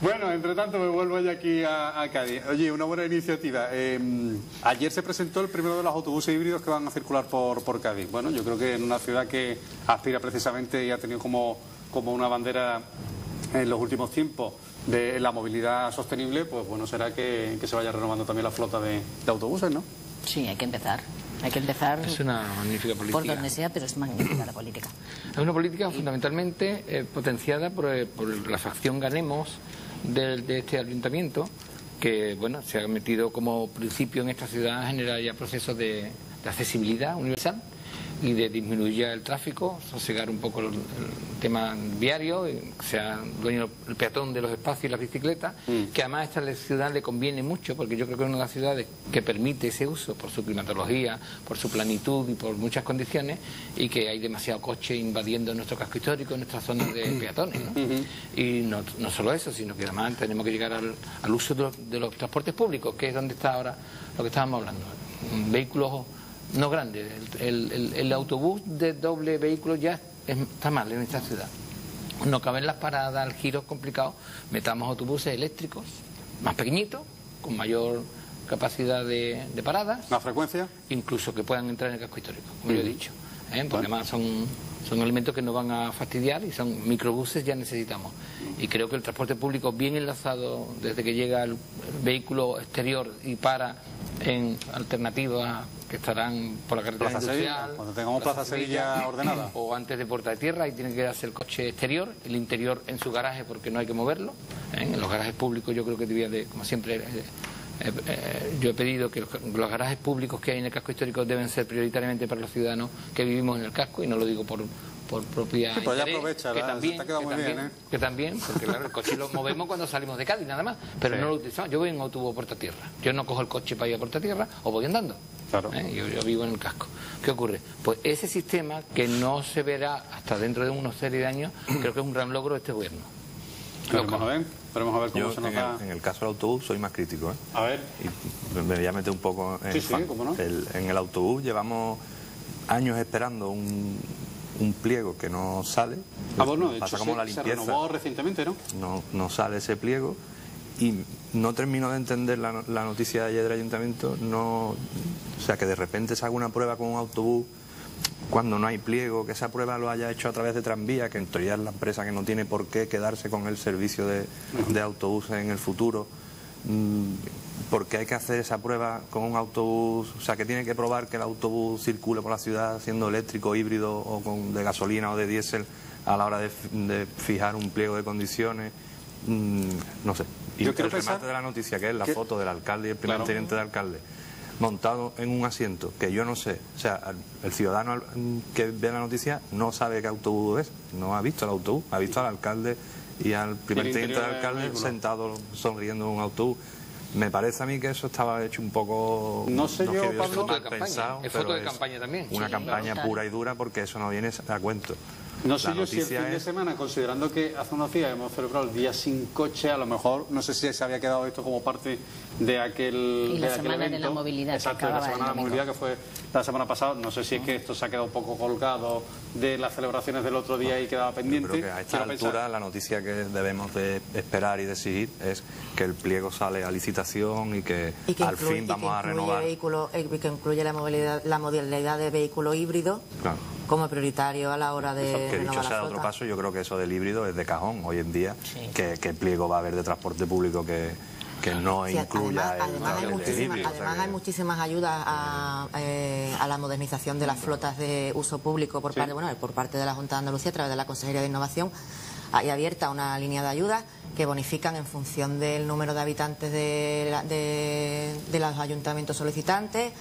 Bueno, entre tanto me vuelvo ya aquí a, Cádiz. Oye, una buena iniciativa. Em, ayer se presentó el primero de los autobuses híbridos que van a circular por, por Cádiz. Bueno, yo creo que en una ciudad que aspira precisamente y ha tenido como, como una bandera en los últimos tiempos de la movilidad sostenible, pues bueno será que, se vaya renovando también la flota de, autobuses, ¿no? Sí, hay que empezar. Hay que empezar es una magnífica política. por donde sea, pero es magnífica la política. Es una política fundamentalmente eh, potenciada eh, por, la facción Ganemos de, de, este ayuntamiento, que bueno se ha metido como principio en esta ciudad generar ya procesos de accesibilidad universal y de disminuir el tráfico, sosegar un poco el, tema viario, sea dueño el peatón de los espacios y las bicicletas, mm. que además a esta ciudad le conviene mucho, porque yo creo que es una de las ciudades que permite ese uso por su climatología, por su planitud y por muchas condiciones, y que hay demasiado coche invadiendo nuestro casco histórico, nuestras zonas de peatones. Y no, no, solo eso, sino que además tenemos que llegar al, uso de los, de los transportes públicos, que es donde está ahora lo que estábamos hablando. Vehículos no grande. El, autobús de doble vehículo ya está mal en esta ciudad. No caben las paradas, el giro es complicado. Metamos autobuses eléctricos, más pequeñitos, con mayor capacidad de, paradas. ¿Más frecuencia? Incluso que puedan entrar en el casco histórico, como yo he mm. dicho. ¿eh? Porque además son, son elementos que nos van a fastidiar y son microbuses ya necesitamos. Y creo que el transporte público bien enlazado desde que llega el vehículo exterior y para en alternativas que estarán por la carretera industrial. cuando tengamos Plaza, Sevilla, ordenada. O antes de Puerta de Tierra, ahí tiene que darse el coche exterior, el interior en su garaje porque no hay que moverlo. ¿eh? En los garajes públicos yo creo que debía de, como siempre... Eh, eh, yo he pedido que los, garajes públicos que hay en el casco histórico deben ser prioritariamente para los ciudadanos que vivimos en el casco y no lo digo por, por propia pues aprovecha, que también, que, también, porque claro, el coche lo movemos cuando salimos de Cádiz nada más, pero no lo utilizamos. Yo voy en autobús a Puerta Tierra, yo no cojo el coche para ir a Puerta Tierra o voy andando. ¿eh? Yo, vivo en el casco. ¿Qué ocurre? Pues ese sistema que no se verá hasta dentro de unos serie de años, creo que es un gran logro de este gobierno. Esperemos a ver, cómo se nos en el, en el caso del autobús soy más crítico. ¿eh? A ver. Y me voy a meter un poco en sí, ¿cómo no? en el autobús llevamos años esperando un, un pliego que no sale. Ah, bueno, de Pasa como la limpieza. Se renovó recientemente, ¿no? ¿no? No sale ese pliego y no termino de entender la, noticia de ayer del ayuntamiento, no, o sea, que de repente se haga una prueba con un autobús cuando no hay pliego, que esa prueba lo haya hecho a través de tranvía, que en teoría es la empresa que no tiene por qué quedarse con el servicio de, de autobús en el futuro. Mm, porque hay que hacer esa prueba con un autobús, o sea, que tiene que probar que el autobús circule por la ciudad siendo eléctrico, híbrido o con, de gasolina o de diésel a la hora de, fijar un pliego de condiciones, mm, no sé. Y el remate de la noticia, que es la foto del alcalde y el primer teniente de alcalde, montado en un asiento que yo no sé, o sea, el ciudadano que ve la noticia no sabe qué autobús es, no ha visto el autobús, ha visto al alcalde y al primer teniente de alcalde sentado sonriendo en un autobús. Me parece a mí que eso estaba hecho un poco... No sé yo, Pablo... Pensado, es foto de campaña también. Una campaña pura y dura porque eso no viene a cuento. No sé yo si el fin de semana, considerando que hace unos días hemos celebrado el día sin coche, a lo mejor, no sé si se había quedado esto como parte de aquel, y la semana de la movilidad. Exacto, la semana de la movilidad que fue la semana pasada. No sé si es que esto se ha quedado un poco colgado de las celebraciones del otro día y quedaba pendiente. creo que a esta altura la noticia que debemos de esperar y decidir es que el pliego sale a licitación y que, al fin vamos a renovar. Vehículo, eh, que incluye la movilidad, la modalidad de vehículo híbrido. Claro como prioritario a la hora de. Que dicho sea otro paso, yo creo que eso del híbrido es de cajón hoy en día. que ¿Qué, pliego va a haber de transporte público que, que no incluya además, hay muchísimas, además hay muchísimas ayudas eh, a, la modernización de las flotas de uso público por parte bueno por parte de la Junta de Andalucía a través de la Consejería de Innovación. Hay abierta una línea de ayudas que bonifican en función del número de habitantes de, de los ayuntamientos solicitantes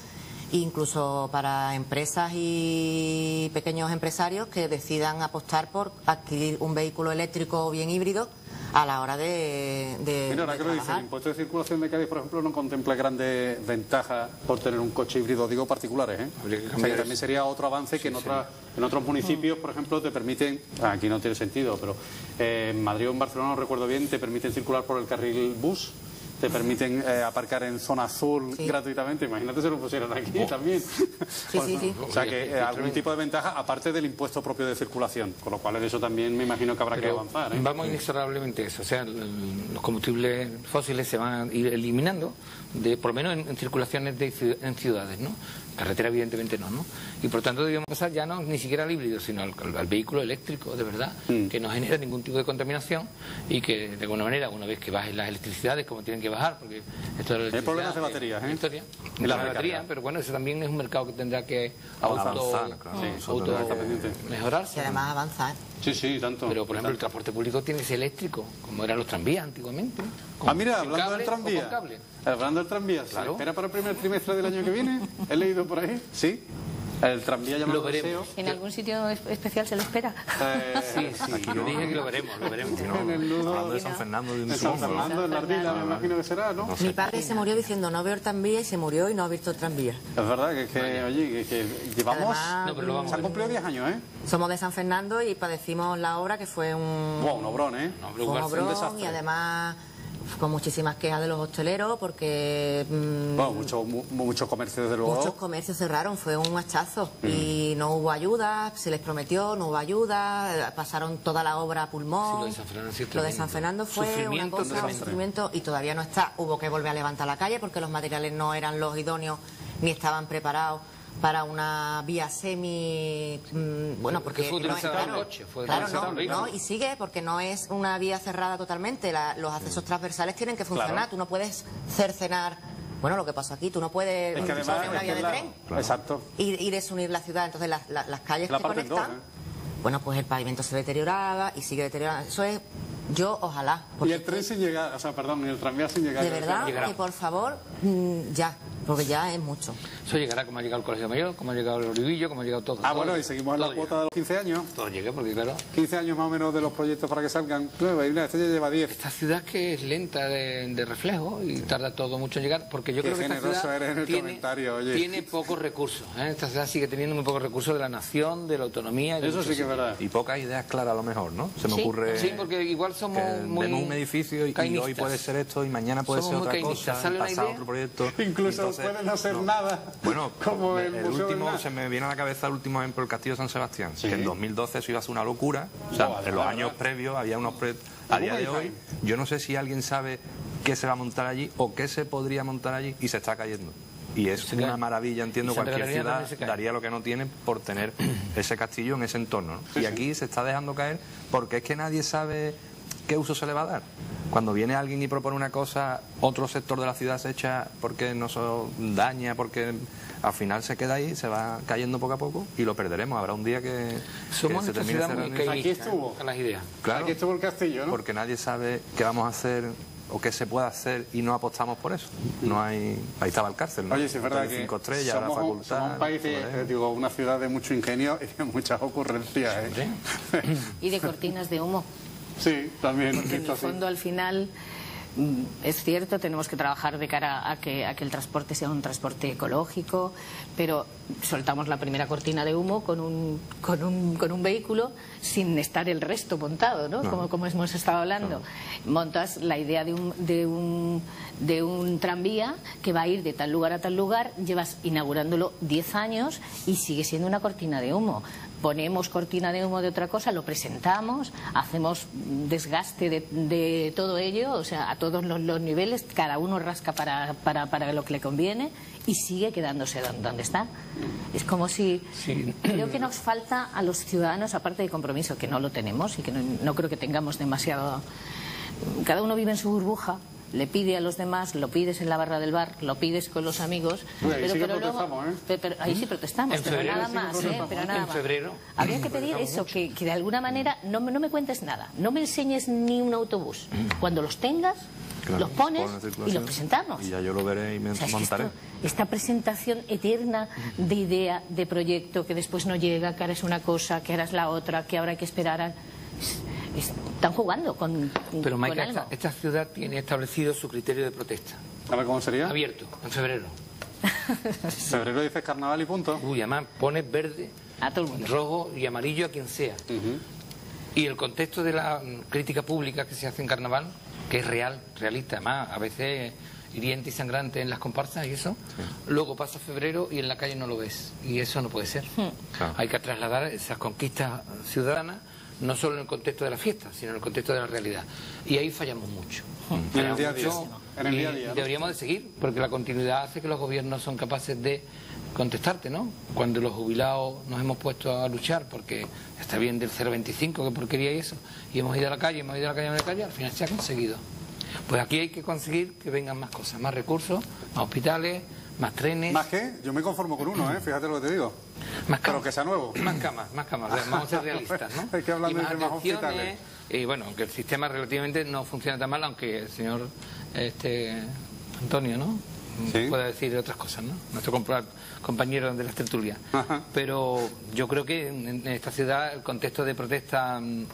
incluso para empresas y pequeños empresarios que decidan apostar por adquirir un vehículo eléctrico o bien híbrido a la hora de, de Mira, ahora que lo dice, el impuesto de circulación de Cádiz, por ejemplo, no contempla grandes ventajas por tener un coche híbrido, digo particulares, ¿eh? O sea, que también sería otro avance que en, otra, en otros municipios, por ejemplo, te permiten, aquí no tiene sentido, pero eh, en Madrid o en Barcelona, no recuerdo bien, te permiten circular por el carril bus te permiten eh, aparcar en zona azul gratuitamente. Imagínate si lo pusieran aquí Oh. también. Sí, sí, sí. O sea que eh, algún tipo de ventaja, aparte del impuesto propio de circulación, con lo cual en eso también me imagino que habrá que avanzar. ¿eh? Vamos inexorablemente a eso. O sea, los combustibles fósiles se van a ir eliminando, de, por lo menos en, en circulaciones de, en ciudades, ¿no? Carretera, evidentemente, no, ¿no? Y por tanto, debemos pasar ya no ni siquiera al híbrido, sino al, al- al vehículo eléctrico, de verdad, Mm. que no genera ningún tipo de contaminación y que, de alguna manera, una vez que bajen las electricidades, como tienen que bajar, porque esto de Hay problemas de baterías, ¿eh? historia, Y la batería, pero bueno, eso también es un mercado que tendrá que Avanzar, auto, claro. sí, auto pendiente. mejorarse. Y además avanza, ¿eh? Sí, sí, tanto. Pero, por ejemplo, el transporte público tiene que ser eléctrico, como eran los tranvías antiguamente. con- Ah, mira, hablando cable del tranvía. Hablando del tranvía, ¿se Claro. espera para el primer trimestre del año que viene? ¿He leído por ahí? Sí. El tranvía llamado Lo veremos. Deseo. ¿En algún sitio es- especial se lo espera? Eh, Sí, sí, yo dije que lo veremos, lo veremos. en el nudo Hablando de San Fernando de un en San ¿no? Fernando, en la Ardila, me imagino que será, ¿no? Mi padre se murió diciendo no veo el tranvía y se murió y no ha visto el tranvía. Es verdad que, que oye, que, que llevamos... Además, No, pero lo vamos Se han cumplido 10 años, ¿eh? Somos de San Fernando y padecimos la obra que fue un, Buah, un obrón, ¿eh? No, un fue un obrón y además con muchísimas quejas de los hosteleros porque mm, Bueno, mucho, mu- mucho comercio, desde luego. muchos comercios cerraron, fue un hachazo y no hubo ayuda, se les prometió, no hubo ayuda, pasaron toda la obra a pulmón. Sí, lo de San Fernando sí Lo de. San Fernando fue una cosa, un sufrimiento y todavía no está. Hubo que volver a levantar la calle porque los materiales no eran los idóneos ni estaban preparados para una vía semi mm, bueno porque fue no es claro, coche, fue claro, no, no, y sigue porque no es una vía cerrada totalmente. La- los accesos transversales tienen que funcionar. Claro. tú no puedes cercenar bueno lo que pasó aquí tú no puedes Es que además... poner una es vía que de la- tren. Exacto. y, y desunir la ciudad. Entonces las, las- las calles La que dos, conectan ¿eh? bueno pues el pavimento se deterioraba y sigue deteriorando. Eso es yo ojalá Y el tren sin llegar, o sea, perdón, y el tranvía sin llegar. de verdad, Llegará. que por favor, mm, ya, porque ya es mucho. Eso llegará como ha llegado el Colegio Mayor, como ha llegado el Oribillo, como ha llegado todo. Ah, Todo bueno, y seguimos en la cuota de los 15 años. Todo llega, porque claro, 15 años más o menos de los proyectos para que salgan. Nueva, y mira, este ya lleva 10. esta ciudad que es lenta de, de reflejo y tarda todo mucho en llegar, porque yo Qué creo que esta generoso ciudad eres en el tiene, comentario, oye. tiene pocos recursos. ¿eh? Esta ciudad sigue teniendo muy pocos recursos de la nación, de la autonomía. y Eso sí que es verdad. Y pocas ideas claras a lo mejor, ¿no? Se me Sí, ocurre Sí, porque igual somos que muy vemos un edificio y, y hoy puede ser esto y mañana puede Somos ser otra cosa, Sale pasado idea. otro proyecto. Incluso Entonces, pueden no hacer nada. Bueno, como el, el, Museo del último, se me viene a la cabeza el último ejemplo, el Castillo de San Sebastián, Sí. que en 2012 eso iba a ser una locura. O sea, No, en los años previos había unos proyectos. A día de hoy, yo no sé si alguien sabe qué se va a montar allí o qué se podría montar allí y se está cayendo. Y es Se una cae. maravilla, entiendo, cualquier ciudad daría lo que no tiene por tener ese castillo en ese entorno. ¿no? Y aquí se está dejando caer porque es que nadie sabe qué uso se le va a dar. Cuando viene alguien y propone una cosa, otro sector de la ciudad se echa porque no se daña, porque al final se queda ahí, se va cayendo poco a poco y lo perderemos. Habrá un día que, Somos que se termine ciudad muy. Aquí estuvo. las ideas. Claro, Aquí estuvo el castillo, ¿no? porque nadie sabe qué vamos a hacer o qué se puede hacer y no apostamos por eso. No hay, ahí estaba el cárcel, ¿no? Oye, si es verdad que cinco estrellas, la somos, un- facultad, somos un país, de- digo, una ciudad de mucho ingenio y de muchas ocurrencias. ¿eh? Y de cortinas de humo. Sí, también. Porque en el así. fondo, al final, mm, es cierto, tenemos que trabajar de cara a que, a que el transporte sea un transporte ecológico, pero soltamos la primera cortina de humo con un, con un, con un vehículo sin estar el resto montado, ¿no? Como, como hemos estado hablando. Montas la idea de un, de, un, de un tranvía que va a ir de tal lugar a tal lugar, llevas inaugurándolo 10 años y sigue siendo una cortina de humo ponemos cortina de humo de otra cosa, lo presentamos, hacemos desgaste de, de todo ello, o sea, a todos los, los niveles, cada uno rasca para, para, para lo que le conviene y sigue quedándose don- donde está. Es como si Sí. creo que nos falta a los ciudadanos, aparte de compromiso, que no lo tenemos y que no, no creo que tengamos demasiado. Cada uno vive en su burbuja. Le pide a los demás, lo pides en la barra del bar, lo pides con los amigos, ahí sí que luego- protestamos, ¿eh? pero ahí sí protestamos, En pero febrero nada sí más, ¿eh? protestamos. pero nada En más. febrero Habría que pedir eso, que, que de alguna manera no, me- no me cuentes nada, no me enseñes ni un autobús. Cuando los tengas, Claro, los pones y los presentamos. Y ya yo lo veré y me O sea, es que montaré. esto- esta presentación eterna de idea, de proyecto, que después no llega, que ahora es una cosa, que ahora es la otra, que ahora hay que esperar a... es- es- están jugando con, Pero con algo. esta, esta ciudad tiene establecido su criterio de protesta. A ver cómo sería. Abierto, en febrero. Febrero dices carnaval y punto. Uy, además pone verde, A todo el mundo. rojo y amarillo a quien sea. Y el contexto de la mm, crítica pública que se hace en carnaval que es real, realista. Además, a veces hiriente y sangrante en las comparsas y eso. Luego pasa febrero y en la calle no lo ves. Y eso no puede ser. Hay que trasladar esas conquistas ciudadanas no solo en el contexto de la fiesta, sino en el contexto de la realidad. Y ahí fallamos mucho. En el día a día. Mucho, En el y día a día, ¿no? Deberíamos de seguir, porque la continuidad hace que los gobiernos son capaces de contestarte, ¿no? Cuando los jubilados nos hemos puesto a luchar, porque está bien del 0,25, que porquería y eso, y hemos ido a la calle, hemos ido a la calle, hemos ido a la calle, al final se ha conseguido. Pues aquí hay que conseguir que vengan más cosas, más recursos, más hospitales, más trenes, Más que, yo me conformo con uno, ¿eh? fíjate lo que te digo. más Pero camas. que sea nuevo. Más camas, más camas. Vamos a ser realistas, ¿no? Hay que hablar Y de más más atenciones, hospitales. Y bueno, que el sistema relativamente no funciona tan mal, aunque el señor este, Antonio, ¿no? Sí. Pueda decir otras cosas, ¿no? Nuestro compañero de las tertulias. Ajá. Pero yo creo que en, esta ciudad el contexto de protesta mm,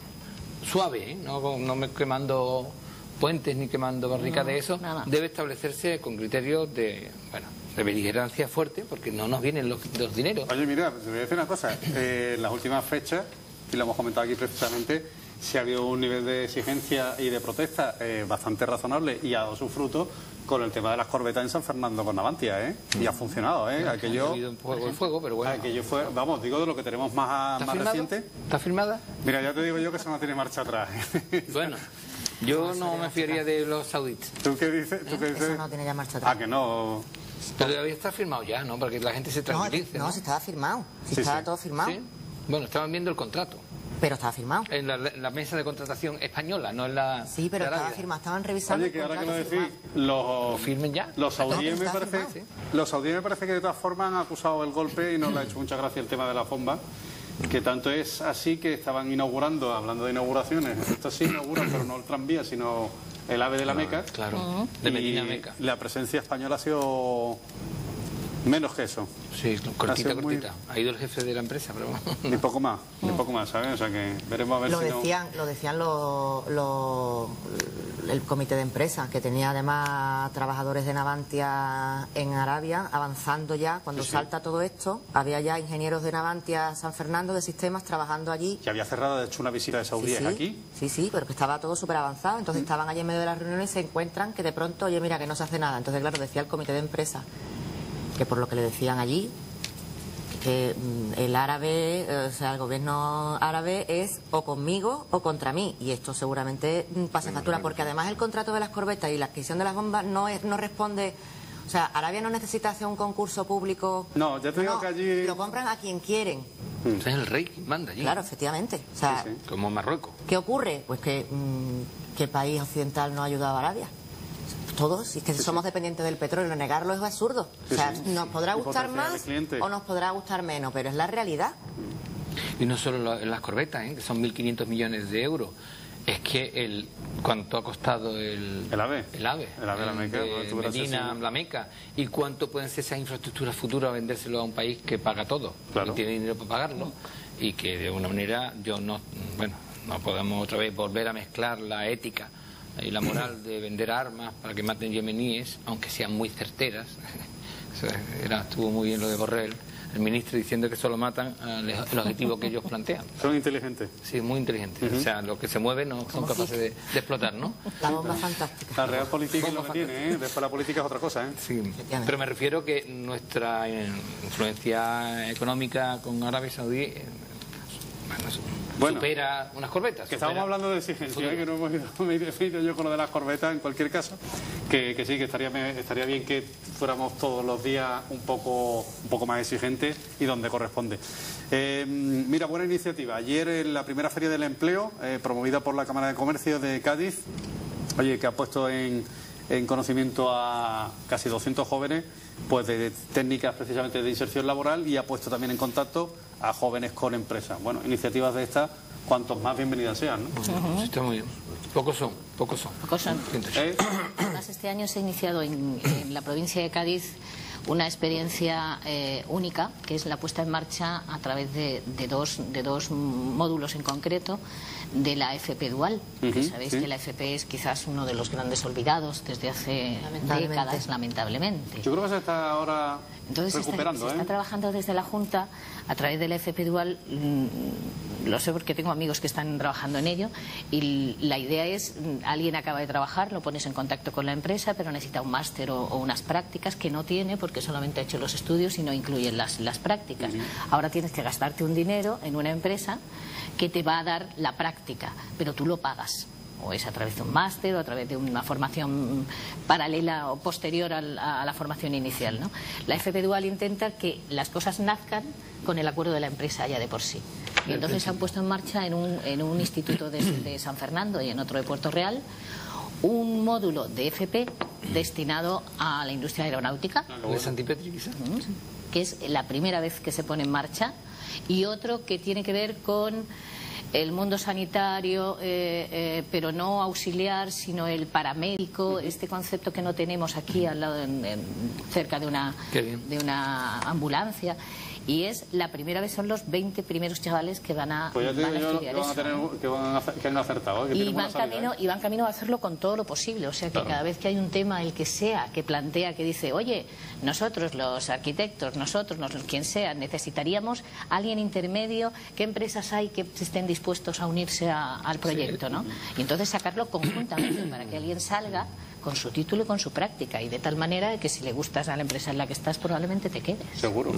suave, ¿eh? no, no me quemando puentes ni quemando barricas de eso, nada. debe establecerse con criterios de, bueno, de beligerancia fuerte, porque no nos vienen los, los dineros. Oye, mira, te voy a decir una cosa. Eh, en las últimas fechas, y lo hemos comentado aquí precisamente, se ha habido un nivel de exigencia y de protesta eh, bastante razonable y ha dado su fruto con el tema de las corbetas en San Fernando con Navantia, ¿eh? Y ha funcionado, ¿eh? Ha Aquello, habido un fuego, el fuego, pero bueno. aquello fue, vamos, digo de lo que tenemos más, ¿Está más firmado? reciente. ¿Está firmada? Mira, ya te digo yo que eso no tiene marcha atrás. Bueno, yo no me fiaría de los sauditas. ¿Tú qué dices? ¿Tú qué dices? Eso no tiene ya marcha atrás. Ah, que no. Pero estar firmado ya, ¿no? Para que la gente se No, tranquilice. no, si estaba firmado. Si Sí, estaba sí. todo firmado. ¿Sí? Bueno, estaban viendo el contrato. Pero estaba firmado. En la, la mesa de contratación española, no en la. Sí, pero estaba firmado. Estaban revisando. Oye, que el ahora que lo decís, los, firmen ya. los saudíes me Está parece, firmado. los saudíes me parece que de todas formas han acusado el golpe y no le ha hecho mucha gracia el tema de la bomba. Que tanto es así que estaban inaugurando, hablando de inauguraciones, esto sí inauguran, pero no el tranvía, sino el ave de la Meca. Claro, de Medina Meca. La presencia española ha sido menos que eso, Sí, cortita, muy- cortita. Ha ido el jefe de la empresa, pero ni poco más, ni poco más, ¿sabes? O sea que veremos a ver Lo si no- decían, lo decían los, los- el comité de empresa, que tenía además trabajadores de Navantia en Arabia, avanzando ya. Cuando salta todo esto, había ya ingenieros de Navantia San Fernando de sistemas trabajando allí. que había cerrado, de hecho, una visita de Sí, saudíes sí, aquí. sí, sí, pero que estaba todo súper avanzado. Entonces estaban allí en medio de las reuniones y se encuentran que de pronto, oye, mira, que no se hace nada. Entonces, claro, decía el comité de empresa que por lo que le decían allí, que mm, el árabe, eh, o sea, el gobierno árabe es o conmigo o contra mí. Y esto seguramente mm, pasa factura, porque además el contrato de las corbetas y la adquisición de las bombas no, es, no responde. O sea, Arabia no necesita hacer un concurso público. No, ya te digo No, que allí- Lo compran a quien quieren. es el rey que manda allí. Claro, efectivamente. O sea, Sí, sí. Como Marruecos. ¿Qué ocurre? Pues que mm, ¿qué país occidental no ha ayudado a Arabia? Todos, y que somos dependientes del petróleo, negarlo es absurdo. Sí, o sea, sí. nos podrá gustar más o nos podrá gustar menos, pero es la realidad. Y no solo la- las corbetas, ¿eh? que son 1.500 millones de euros. Es que el cuánto ha costado el, El AVE. El AVE. El AVE, la Meca, de Medina, la. Y cuánto pueden ser esas infraestructuras futuras vendérselo a un país que paga todo. Claro. Y tiene dinero para pagarlo. Y que de alguna manera yo no, bueno, no podemos otra vez volver a mezclar la ética y la moral de vender armas para que maten yemeníes, aunque sean muy certeras. Era, estuvo muy bien lo de Borrell, el ministro diciendo que solo matan al el objetivo que ellos plantean. Son inteligentes. Sí, muy inteligente. O sea, lo que se mueve no son capaces de, de explotar, ¿no? La bomba fantástica. La real política es lo que tiene, ¿eh? Después la política es otra cosa, ¿eh? Sí. Pero me refiero que nuestra influencia económica con Arabia Saudí eh, bueno, Bueno. supera unas corbetas. Que estábamos hablando de exigencia, ¿eh? que no hemos ido, me he ido yo con lo de las corbetas en cualquier caso. Que, que sí, que estaría, estaría bien que fuéramos todos los días un poco, un poco más exigentes y donde corresponde. Eh, mira, buena iniciativa. Ayer en la primera Feria del Empleo, eh, promovida por la Cámara de Comercio de Cádiz, oye, que ha puesto en, en conocimiento a casi 200 jóvenes pues de técnicas precisamente de inserción laboral y ha puesto también en contacto a jóvenes con empresas. Bueno, iniciativas de estas, cuantos más bienvenidas sean, ¿no? Sí, está muy bien. Pocos son, pocos son. Pocos son. ¿Eh? Además, este año se ha iniciado en, en la provincia de Cádiz una experiencia eh, única, que es la puesta en marcha a través de, de dos, de dos módulos en concreto, de la FP Dual. que sabéis que la FP es quizás uno de los grandes olvidados desde hace décadas, lamentablemente. Yo creo que se está ahora entonces recuperando. Se está, ¿eh? trabajando desde la Junta a través de la FP Dual, mm, lo sé porque tengo amigos que están trabajando en ello, y la idea es, mm, alguien acaba de trabajar, lo pones en contacto con la empresa, pero necesita un máster o, unas prácticas que no tiene porque solamente ha hecho los estudios y no incluyen las, las prácticas. Ahora tienes que gastarte un dinero en una empresa que te va a dar la práctica, pero tú lo pagas o es a través de un máster o a través de una formación paralela o posterior a la, formación inicial. ¿no? La FP Dual intenta que las cosas nazcan con el acuerdo de la empresa ya de por sí. Y entonces se han puesto en marcha en un, en un instituto de, San Fernando y en otro de Puerto Real un módulo de FP destinado a la industria aeronáutica. Que es la primera vez que se pone en marcha. Y otro que tiene que ver con el mundo sanitario, eh, eh, pero no auxiliar, sino el paramédico, este concepto que no tenemos aquí al lado, cerca de una, de una ambulancia y es la primera vez, son los 20 primeros chavales que van a, pues van a estudiar eso. que, van que, han acertado. Que y, van camino, y van camino a hacerlo con todo lo posible. O sea que cada vez que hay un tema, el que sea, que plantea, que dice, oye, nosotros los arquitectos, nosotros, quien sea, necesitaríamos alguien intermedio, qué empresas hay que estén dispuestos a unirse al proyecto, ¿no? Y entonces sacarlo conjuntamente para que alguien salga con su título y con su práctica y de tal manera que si le gustas a la empresa en la que estás probablemente te quedes. Seguro.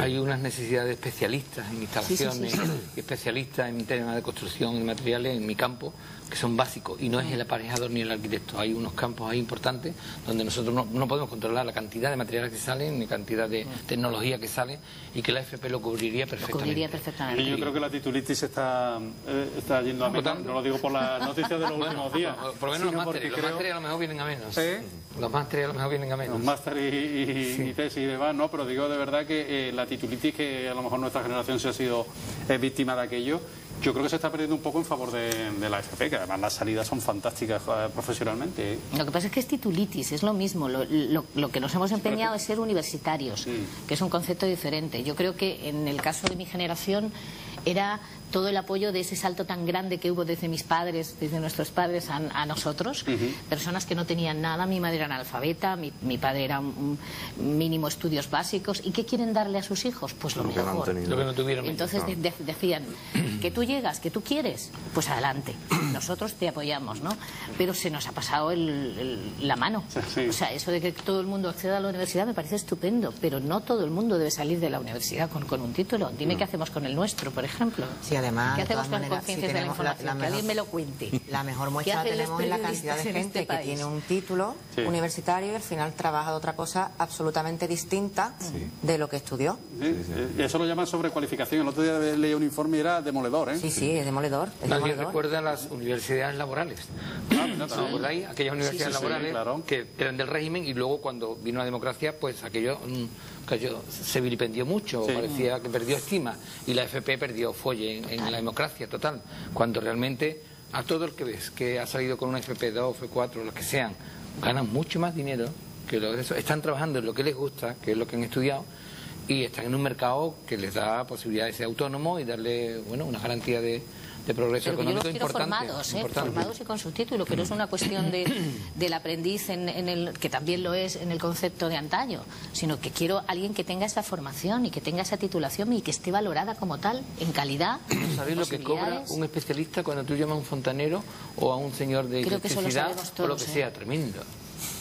Hay unas necesidades de especialistas en instalaciones, especialistas en temas de construcción y materiales en mi campo que son básicos y no es el aparejador ni el arquitecto. Hay unos campos ahí importantes donde nosotros no, podemos controlar la cantidad de materiales que salen ni cantidad de tecnología que sale y que la FP lo cubriría perfectamente. perfectamente. Y yo creo que la titulitis está, eh, está yendo a menos, no lo digo por las noticias de los últimos días. Por lo menos los másteres, los másteres a lo mejor vienen a menos. ¿Sí? Los másteres a lo mejor vienen a menos. Los másteres y, tesis y demás, no, pero digo de verdad que eh, la titulitis, que a lo mejor nuestra generación se ha sido eh, víctima de aquello, yo creo que se está perdiendo un poco en favor de, la FP, que además las salidas son fantásticas eh, profesionalmente. Lo que pasa es que es titulitis, es lo mismo. Lo, que nos hemos empeñado es ser universitarios, que es un concepto diferente. Yo creo que en el caso de mi generación era todo el apoyo de ese salto tan grande que hubo desde mis padres, desde nuestros padres a, nosotros, personas que no tenían nada, mi madre era analfabeta, mi, mi, padre era un, mínimo estudios básicos, ¿y qué quieren darle a sus hijos? Pues lo, mejor. lo que no tuvieron. Entonces decían, que tú llegas, que tú quieres, pues adelante, nosotros te apoyamos, ¿no? Pero se nos ha pasado la mano. O sea, eso de que todo el mundo acceda a la universidad me parece estupendo, pero no todo el mundo debe salir de la universidad con, con un título. Dime qué hacemos con el nuestro, por ejemplo. Sí, además, ¿Qué hacemos con conciencias de la información? que alguien me lo cuente. La mejor muestra tenemos en la cantidad de gente este que tiene un título universitario y al final trabaja de otra cosa absolutamente distinta de lo que estudió. Y eso lo llaman sobrecualificación. El otro día leí un informe y era demoledor, ¿eh? Sí, sí, es demoledor. Nadie recuerda las universidades laborales. Ah, ¿Recordáis? Aquellas universidades laborales que eran del régimen y luego cuando vino la democracia, pues aquello... Mm, se vilipendió mucho, parecía que perdió estima. Y la FP perdió folle en, la democracia total, cuando realmente a todo el que ves que ha salido con una FP2, FP4, lo que sean, ganan mucho más dinero que lo de eso, están trabajando en lo que les gusta, que es lo que han estudiado, y están en un mercado que les da posibilidad de ser autónomo y darle bueno una garantía de, de progreso económico yo los formados, ¿eh? formados y con su título, que no es una cuestión de, del aprendiz en, el que también lo es en el concepto de antaño, sino que quiero alguien que tenga esa formación y que tenga esa titulación y que esté valorada como tal, en calidad. ¿Sabéis lo que cobra un especialista cuando tú llamas a un fontanero o a un señor de electricidad o lo que ¿eh? sea? Tremendo.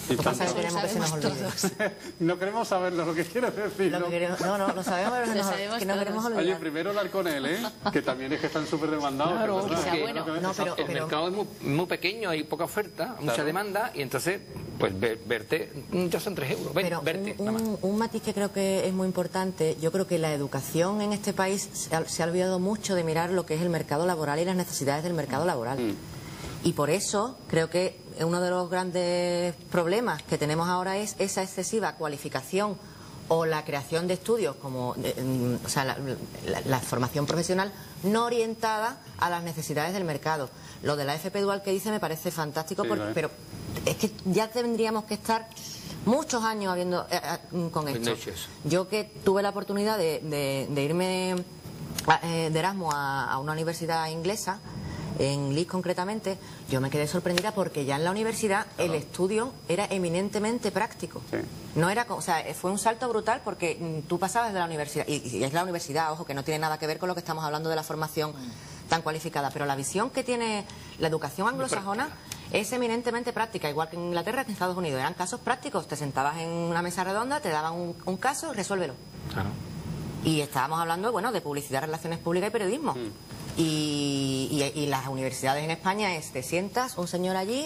Lo que pasa es que queremos que se nos olvide. no queremos saberlo, lo que quieres decir. Lo que no, no, lo sabemos, pero no, que no queremos olvidar. Oye, primero el Arconel, ¿eh? Que también es que están súper demandados. Claro, o sea, bueno, no, pero, el mercado es muy, muy, pequeño, hay poca oferta, mucha demanda, y entonces, pues verte, ya son tres euros. pero verte, un, un, matiz que creo que es muy importante, yo creo que la educación en este país se ha, se ha, olvidado mucho de mirar lo que es el mercado laboral y las necesidades del mercado laboral. Mm. Y por eso creo que uno de los grandes problemas que tenemos ahora es esa excesiva cualificación o la creación de estudios como mm, o sea, la, formación profesional no orientada a las necesidades del mercado. Lo de la FP Dual que dice me parece fantástico, pero es que ya tendríamos que estar muchos años habiendo eh, eh, con esto. Yo que tuve la oportunidad de, irme eh, de Erasmus a una universidad inglesa, en LIS concretamente, yo me quedé sorprendida porque ya en la universidad el estudio era eminentemente práctico. Sí. No era, o sea, fue un salto brutal porque mm, tú pasabas de la universidad, y, y es la universidad, ojo, que no tiene nada que ver con lo que estamos hablando de la formación tan cualificada, pero la visión que tiene la educación anglosajona es eminentemente práctica, igual que en Inglaterra que en Estados Unidos. Eran casos prácticos, te sentabas en una mesa redonda, te daban un, un caso, resuélvelo. Claro. Y estábamos hablando, bueno, de publicidad, relaciones públicas y periodismo. Mm. Y, y- y las universidades en España es, te sientas, un señor allí,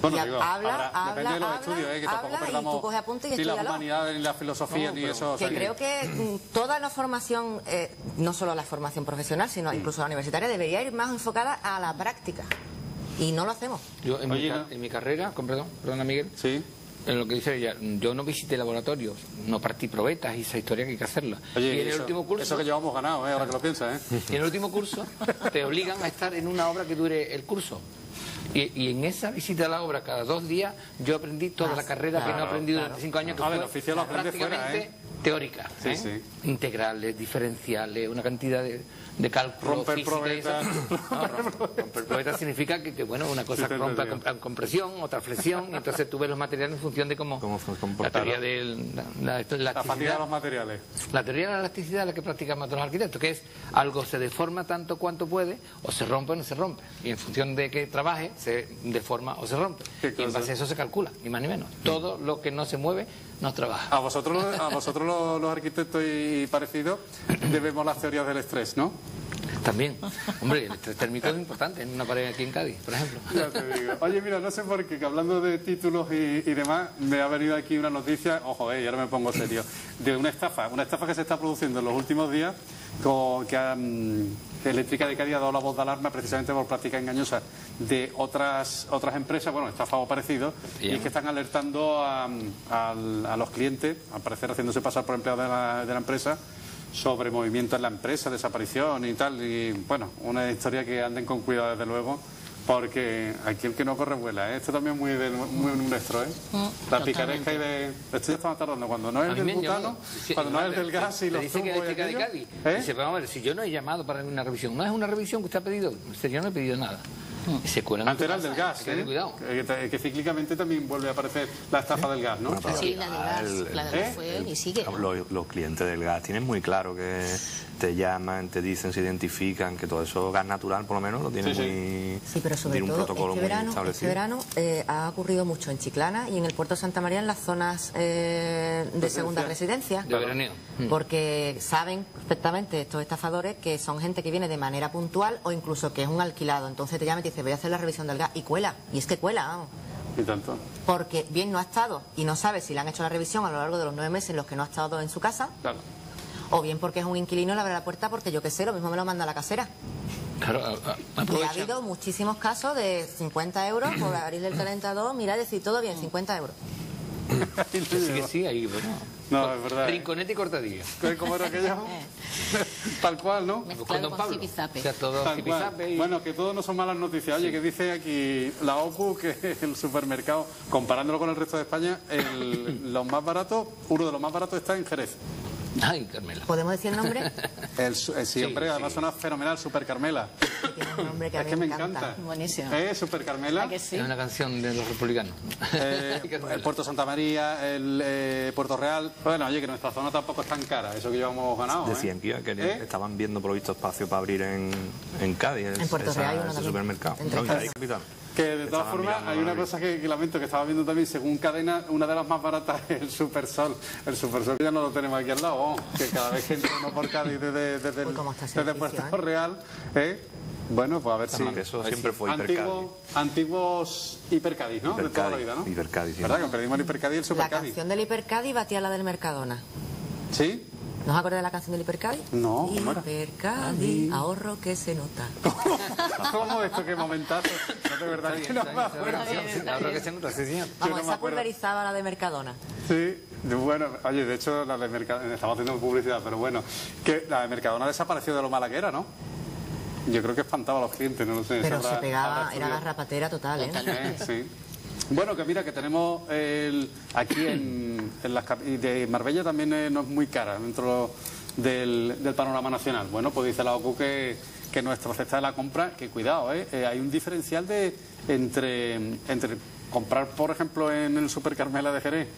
Bueno, y digo, habla, habrá- habla, depende de los habla, estudios, ¿eh? que tampoco habla, y perdamos tú coges apunte y ni las humanidades, ni la filosofía, ni eso. o que sea creo que mm, toda la formación, eh, no solo la formación profesional, Mm. sino incluso la universitaria, debería ir más enfocada a la práctica. Y no lo hacemos. Yo en, mi, Oye, no. en mi carrera, con perdón, perdona Miguel, Sí. En lo que dice ella, yo no visité laboratorios, no partí probetas y esa historia que hay que hacerla. Oye, y en el eso, último curso, eso que llevamos ganado, ¿eh? ahora que lo piensas. ¿eh? y en el último curso te obligan a estar en una obra que dure el curso. Y, y en esa visita a la obra cada dos días yo aprendí toda la carrera que no aprendí durante cinco años que Ah, del fue oficio lo aprendes fuera, prácticamente ¿eh? Teórica. Sí, ¿eh? sí. Integrales, diferenciales, una cantidad de, de cálculos. Romper física y probetas. eso. No, rom- romper probetas significa que, que, bueno, una cosa Sí, rompe entendí. con, con presión, otra flexión, y entonces tú ves los materiales en función de cómo, Cómo se la teoría de la, la- la fatiga de elasticidad. los materiales. La teoría de la elasticidad es la que practicamos todos los arquitectos, que es algo se deforma tanto cuanto puede, o se rompe o no se rompe. Y en función de que trabaje, se deforma o se rompe. Y en base a eso se calcula, ni más ni menos. Todo lo que no se mueve, no trabaja. A vosotros, a vosotros los, los arquitectos y parecidos debemos las teorías del estrés, ¿no? También. Hombre, el estrés térmico es importante en una pared aquí en Cádiz, por ejemplo. Ya te digo. Oye, mira, no sé por qué, que hablando de títulos y, y demás, me ha venido aquí una noticia, ojo, eh, y ahora me pongo serio, de una estafa, una estafa que se está produciendo en los últimos días, con, que mm, Eléctrica de Cádiz ha dado la voz de alarma precisamente por prácticas engañosas de otras otras empresas, bueno, estafa o parecido, y es que están alertando a, al- a los clientes, al parecer haciéndose pasar por empleados de la, de la empresa, sobre movimientos en la empresa, desaparición y tal. Y bueno, una historia que anden con cuidado desde luego, porque aquí el que no corre vuela. ¿eh? Esto también es muy, del- muy nuestro, ¿eh? la picaresca y de. Esto ya estaba tardando. Cuando no es A mí el me han butano. Sí, cuando no es el del gas y los dice que es chica de Cádiz. ¿eh? Dice, vamos a ver, si yo no he llamado para una revisión, no es una revisión que usted ha pedido, usted yo no he pedido nada. Y se cuelan en Antes era el del gas, ¿eh? cuidado. Que, que- que cíclicamente también vuelve a aparecer la estafa del gas, ¿no? Sí, la de gas, el- la de ¿Eh? gas fue y sigue. Los, los clientes del gas tienen muy claro que te llaman, te dicen, se identifican, que todo eso, gas natural por lo menos, lo tienen Sí, sí. muy... Sí, pero sobre tiene un todo protocolo este muy verano, este establecido. verano eh, ha ocurrido mucho en Chiclana y en el puerto de Santa María en las zonas eh, de segunda residencia. De veraneo. Porque saben perfectamente estos estafadores que son gente que viene de manera puntual o incluso que es un alquilado. Entonces te llama y te dice, voy a hacer la revisión del gas y cuela. Y es que cuela, vamos. Y tanto. Porque bien no ha estado y no sabe si le han hecho la revisión a lo largo de los nueve meses en los que no ha estado en su casa, Claro. O bien porque es un inquilino y le abre la puerta porque yo qué sé, lo mismo me lo manda la casera. Claro, a- a- Y ha habido muchísimos casos de 50 euros por abrirle el calentador, mira, decir todo bien, 50 euros. Sí, que sí, ahí, bueno. No, es verdad. ¿eh? Rinconete y cortadilla. ¿Cómo era aquello? Tal cual, ¿no? Mezclado con Pablo. O sea, todo Tal cual. zipizape y... Bueno, que todo no son malas noticias. Oye, que dice aquí la OCU que el supermercado, comparándolo con el resto de España, el, los más baratos, uno de los más baratos está en Jerez. Ay, Carmela. ¿Podemos decir el nombre? El, siempre, Sí, además sí. suena fenomenal, Super Carmela. Tiene un nombre que a Es mí que me encanta. Buenísimo. ¿Eh? Super Carmela. ¿A que sí? Es una canción de los republicanos. Eh, el Puerto Santa María, el eh, Puerto Real. Bueno, oye, que nuestra zona tampoco es tan cara, eso que llevamos ganado. ¿eh? Decían que, iba- que ¿Eh? estaban viendo por visto espacio para abrir en, en Cádiz, En Puerto esa- Real ese supermercado. Entre No, y Cádiz. ahí, capitán. Que de todas formas hay una cosa que, que lamento que estaba viendo también según cadena, una de las más baratas es el Supersol. El Supersol ya no lo tenemos aquí al lado, oh, que cada vez que entra uno por Cádiz desde, desde, el- desde Puerto ¿eh? Real, ¿eh? Bueno, pues a ver si... Eso siempre si- fue Antiguo- Antiguos Hipercadis, ¿no? de toda la vida, ¿no? Hipercadis, sí. ¿Verdad? Que perdimos el Hipercadis y el La Supercadis. canción del Hipercadi batía la del Mercadona. ¿Sí? ¿No os acordáis de la canción del Hipercadi? No. Hipercadi, ahorro que se nota. ¿Cómo esto? ¿Qué momentazo? No, de verdad que no me acuerdo. Ahora que se nota, sí, señor. Vamos, esa pulverizaba la de Mercadona. Sí, bueno, oye, de hecho, la de Mercadona, estamos haciendo publicidad, pero bueno, que la de Mercadona desapareció de lo mala que era, ¿no? Yo creo que espantaba a los clientes, no lo sé. Pero se habrá- pegaba, habrá era garrapatera total, ¿eh? Eh, sí. Bueno, que mira, que tenemos el, aquí en, en las de Marbella también eh, no es muy cara dentro del, del panorama nacional. Bueno, pues dice la OCU que, que nuestra cesta de la compra, que cuidado, ¿eh? Eh, hay un diferencial de entre, entre comprar, por ejemplo, en el Super Carmela de Jerez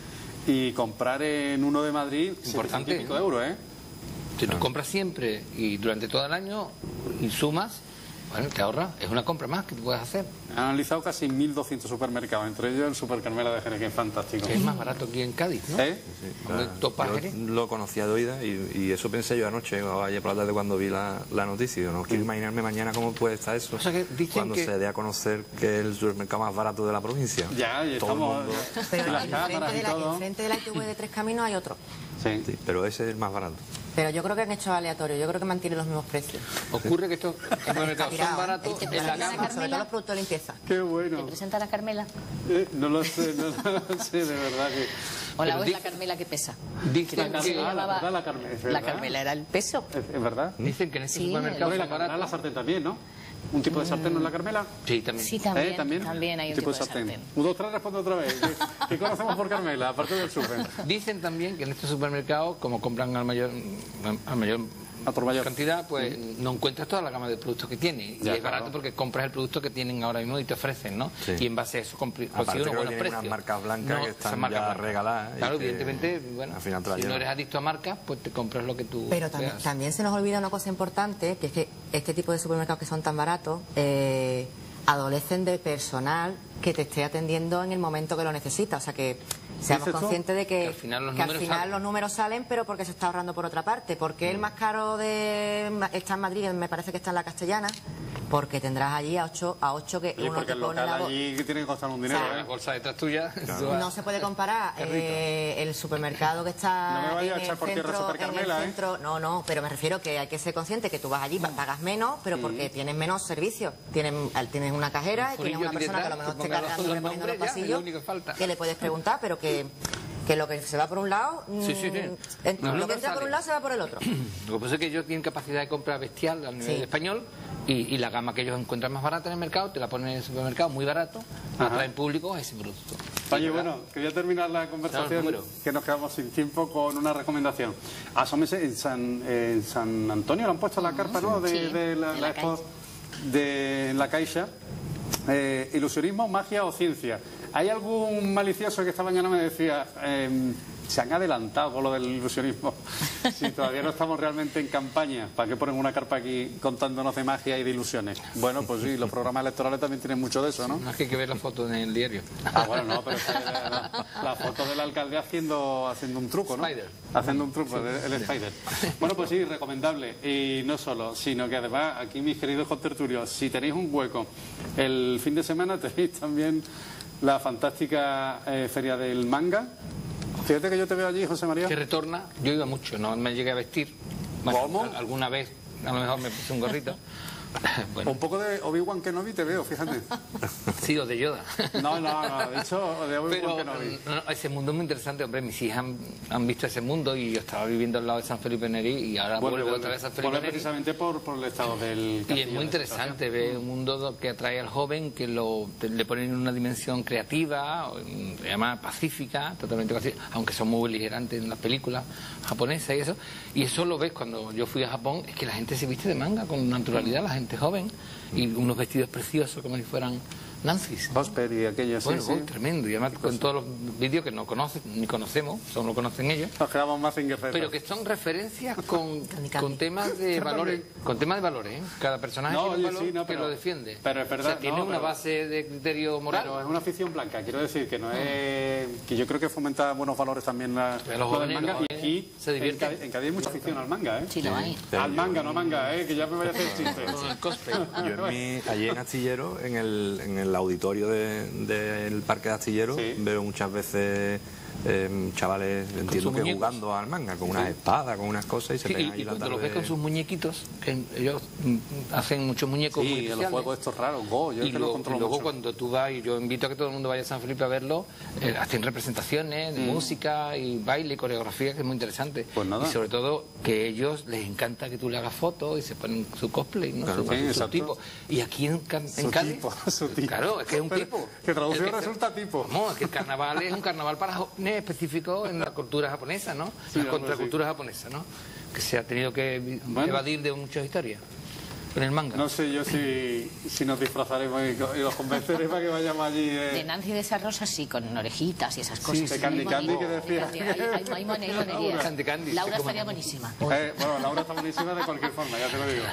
y comprar en uno de Madrid, Importante, 700 y pico euros, ¿eh? Si tú compras siempre y durante todo el año y sumas, bueno, te ahorras. Es una compra más que tú puedes hacer. Han analizado casi 1.200 supermercados, entre ellos el Super Carmela de Jerez, que es fantástico. Que es más barato aquí en Cádiz, ¿no? ¿Eh? Topa Yo Jerez. lo conocía de oída y, y eso pensé yo anoche, o ayer por la tarde cuando vi la, la noticia. Yo no quiero imaginarme mañana cómo puede estar eso. O sea que dicen cuando que- se dé a conocer que es el supermercado más barato de la provincia. Ya, y Todo el estamos... mundo- Pero enfrente de, y la, todo. enfrente de la de Tres Caminos hay otro. Sí. Sí, pero ese es el más barato. Pero yo creo que han hecho aleatorio, yo creo que mantienen los mismos precios. Ocurre que estos supermercados son baratos en la gama. sobre todo los productos de limpieza. Qué ¿Te bueno. presenta la Carmela? Eh, no lo sé, no lo sé, de verdad que... O es di- la Carmela que pesa. Dicen La que, Carmela, la llamaba- verdad, la Carmela, La. Carmela era el peso. ¿Es, es verdad? dicen que en este Sí, supermercado la Carmela, la sartén también, ¿no? ¿Un tipo de sartén no es la Carmela? Sí, también. Sí, también. ¿Eh? ¿También? También hay un tipo de sartén. Un, dos, tres, responde otra vez. ¿Qué, qué conocemos por Carmela, aparte del super? Dicen también que en estos supermercados, como compran al mayor, al mayor A por mayor. cantidad, pues no encuentras toda la gama de productos que tiene. Y es barato claro. porque compras el producto que tienen ahora mismo y te ofrecen, ¿no? Sí. Y en base a eso consigues unos buenos precios. unas marcas blancas que están marcas ya blancas. regaladas Claro, que evidentemente, bueno, al final si no eres adicto a marcas, pues te compras lo que tú Pero también, veas. también se nos olvida una cosa importante, que es que este tipo de supermercados que son tan baratos eh, adolecen de personal que te esté atendiendo en el momento que lo necesita. O sea que seamos conscientes de que, Que al final los que al números final salen. los números salen, pero porque se está ahorrando por otra parte. Porque el más caro de está en Madrid, me parece que está en la Castellana, porque tendrás allí a ocho, a ocho que Oye, uno porque te el pone local la allí tiene que costar un dinero, O sea, La ¿eh? bolsa detrás tuya. vas- No se puede comparar eh, el supermercado que está No me vaya a en, echar el por tierra centro, Super en el Carmela, ¿eh? centro. No, no, pero me refiero que hay que ser consciente que tú vas allí, pa- pagas menos, pero porque tienes menos servicios. Tienes, al- tienes una cajera y tienes una persona que a lo que te cargando y poniendo los pasillos, que falta. que le puedes preguntar, pero que, que lo que se va por un lado, Sí, sí, sí. mm, lo que entra por un lado se va por el otro. Lo que pasa es que ellos tienen capacidad de compra bestial a nivel Sí. español y, y la gama que ellos encuentran más barata en el mercado te la ponen en el supermercado muy barato, atraen público ese producto. Oye, bueno, quería terminar la conversación, que nos quedamos sin tiempo, con una recomendación. Asómese, en San, en San Antonio le han puesto la carpa, ¿no? De, la, de la la expo de la Caixa. Eh, ilusionismo, magia o ciencia. Hay algún malicioso que esta mañana me decía, eh, se han adelantado con lo del ilusionismo. Si todavía no estamos realmente en campaña, ¿para qué ponen una carpa aquí contándonos de magia y de ilusiones? Bueno, pues sí, los programas electorales también tienen mucho de eso, ¿no? No es que hay que ver la foto en el diario. Ah, bueno, no, pero es que la, la- la foto del alcalde haciendo, haciendo un truco, ¿no? Spider. Haciendo un truco, el, el Spider. Bueno, pues sí, recomendable. Y no solo, sino que además, aquí mis queridos contertulios, si tenéis un hueco, el fin de semana tenéis también la fantástica eh, Feria del Manga. Fíjate que yo te veo allí, José María. Que retorna, yo iba mucho, no me llegué a vestir. Bueno, ¿Cómo? al- Alguna vez, a lo mejor me puse un gorrito. bueno, Un poco de Obi-Wan Kenobi te veo, fíjate. sí, o de Yoda. No, no, no, de hecho, de Obi-Wan Kenobi. no, no, ese mundo es muy interesante, hombre. Mis hijas han, han visto ese mundo y yo estaba viviendo al lado de San Felipe Neri y ahora vuelvo vuelve. otra vez a San Felipe Neri. precisamente por, por el estado del Y es muy interesante ver un mundo do- que atrae al joven, que lo, le ponen una dimensión creativa, se llama pacífica, totalmente pacífica, aunque son muy beligerantes en las películas japonesas y eso. Y eso lo ves cuando yo fui a Japón, es que la gente se viste de manga con naturalidad, la gente joven, y unos vestidos preciosos como si fueran Nancy's. Prosper y aquello, sí, Bueno, sí. oh, tremendo. Y además con todos los vídeos que no conocen, ni conocemos, solo lo conocen ellos. Nos quedamos más en Pero que son referencias con, con temas de valores, con temas de valores, ¿eh? Cada personaje No, tiene un valor sí, no, que pero- lo defiende. pero es verdad, O sea, tiene no, una pero- base de criterio moral. Claro, es una afición blanca, quiero decir que no es que yo creo que fomenta buenos valores también la, Pero los lo del jóvenes, manga los y jóvenes aquí se en divierten. Cádiz, en Cádiz hay mucha afición al manga, ¿eh? Sí, lo hay. Al manga, no manga, ¿eh? Que ya me vaya a hacer chiste. Yo en mi, allí en Astillero, en el, en el auditorio de- del Parque de Astillero, Sí. veo muchas veces eh, chavales, entiendo que muñecos. jugando al manga, con unas espadas, con unas cosas y se Sí, pegan y, ahí y la cuando los ves con sus muñequitos, que ellos mm, hacen muchos muñecos muy Sí, los especiales. juegos estos raros, Go, yo es y que luego, lo controlo y luego mucho. cuando tú vas, y yo invito a que todo el mundo vaya a San Felipe a verlo, eh, hacen representaciones Mm. de música y baile y coreografía, que es muy interesante. Pues nada. Y sobre todo que ellos les encanta que tú le hagas fotos y se ponen su cosplay, ¿no? Claro, su, sí, su exacto. tipo. Y aquí en, en Su Cádiz... tipo, su tipo. Claro, es que es un Pero tipo. que traducido El resulta tipo. Vamos, es que el carnaval es un carnaval para jóvenes específico en la cultura japonesa, ¿no? Sí, la contracultura japonesa, ¿no? Que se ha tenido que Bueno. evadir de muchas historias. En el manga. No sé yo si, si nos disfrazaremos y, los convenceré para que vayamos allí. eh. De Nancy de esas rosas sí, con orejitas y esas cosas. de sí, Candy muy Candy, bonito. que decía. Hay, hay, hay mone- monerías. Candy Candy, Laura estaría no. buenísima. Eh, bueno, Laura está buenísima de cualquier forma, ya te lo digo.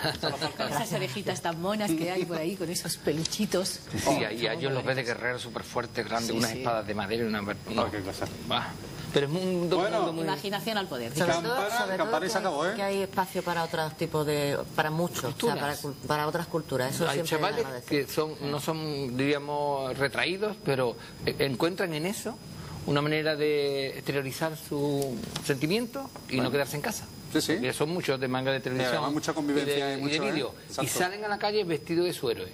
Con esas orejitas tan monas que hay por ahí, con esos peluchitos. Sí, y a ellos los ves de guerreros súper fuertes, grandes, Sí, unas sí. espadas de madera y una... Oh, qué cosa. Va. Pero es un mundo, Bueno. muy... Imaginación al poder. Sobre Campana- todo, sobre todo Campana y que se hay- acabó, ¿eh? Que hay espacio para otros tipos de... para muchos, o sea, para, otras culturas. Eso Hay chavales que son, no son, diríamos, retraídos, pero eh, encuentran en eso una manera de exteriorizar su sentimiento y no quedarse en casa. Sí, sí. Porque son muchos de manga de televisión además mucha convivencia y de, y y de mucho, ¿eh? vídeo. Y salen a la calle vestidos de su héroe.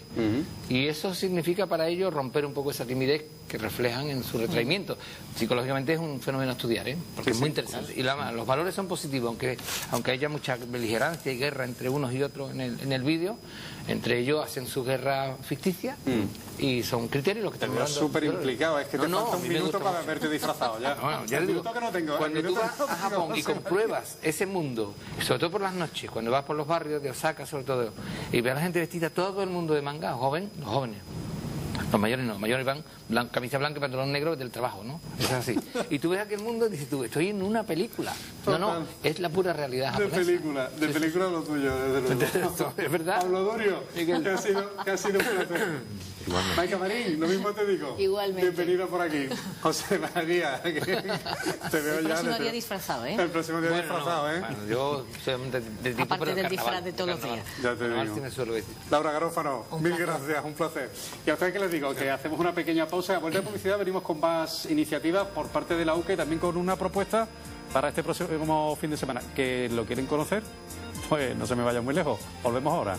Y eso significa para ellos romper un poco esa timidez que reflejan en su retraimiento. Psicológicamente es un fenómeno a estudiar, ¿eh? porque es muy interesante. Y la- los valores son positivos, aunque, aunque haya mucha beligerancia y guerra entre unos y otros en el, en el vídeo, entre ellos hacen su guerra ficticia y son criterios los que están súper implicado, es que te No, falta un minuto para mucho. verte disfrazado ya. Bueno, ya el le digo, minuto que no tengo. el cuando tú vas no a tengo, Japón y compruebas ese mundo, sobre todo por las noches, cuando vas por los barrios de Osaka sobre todo, y ves a la gente vestida, todo el mundo de manga, joven, los jóvenes. Los mayores no, los mayores van blan- camisa blanca y pantalón negro del trabajo, ¿no? Es así. Y tú ves aquel mundo y dices tú, estoy en una película. No, no, es la pura realidad De japonesa. película, de película lo tuyo, desde luego. Es verdad. Pablo Dorio, que ha sido, que ha sido un placer. Maika Marín, lo mismo te digo. Igualmente. Bienvenido por aquí. José María, que te veo El ya. próximo desde- día disfrazado, ¿eh? El próximo día Bueno, disfrazado, ¿eh? bueno, yo soy de, de tipo Aparte del carnaval, disfraz de todos los días. Ya te Carnaval digo. sí me suelo vestir. Laura Garófano, mil gracias, un placer. Y a ustedes que les digo, que hacemos una pequeña pausa. A vuelta de publicidad venimos con más iniciativas por parte de la UCA y también con una propuesta para este próximo fin de semana. ¿Que lo quieren conocer? Pues no se me vayan muy lejos. Volvemos ahora.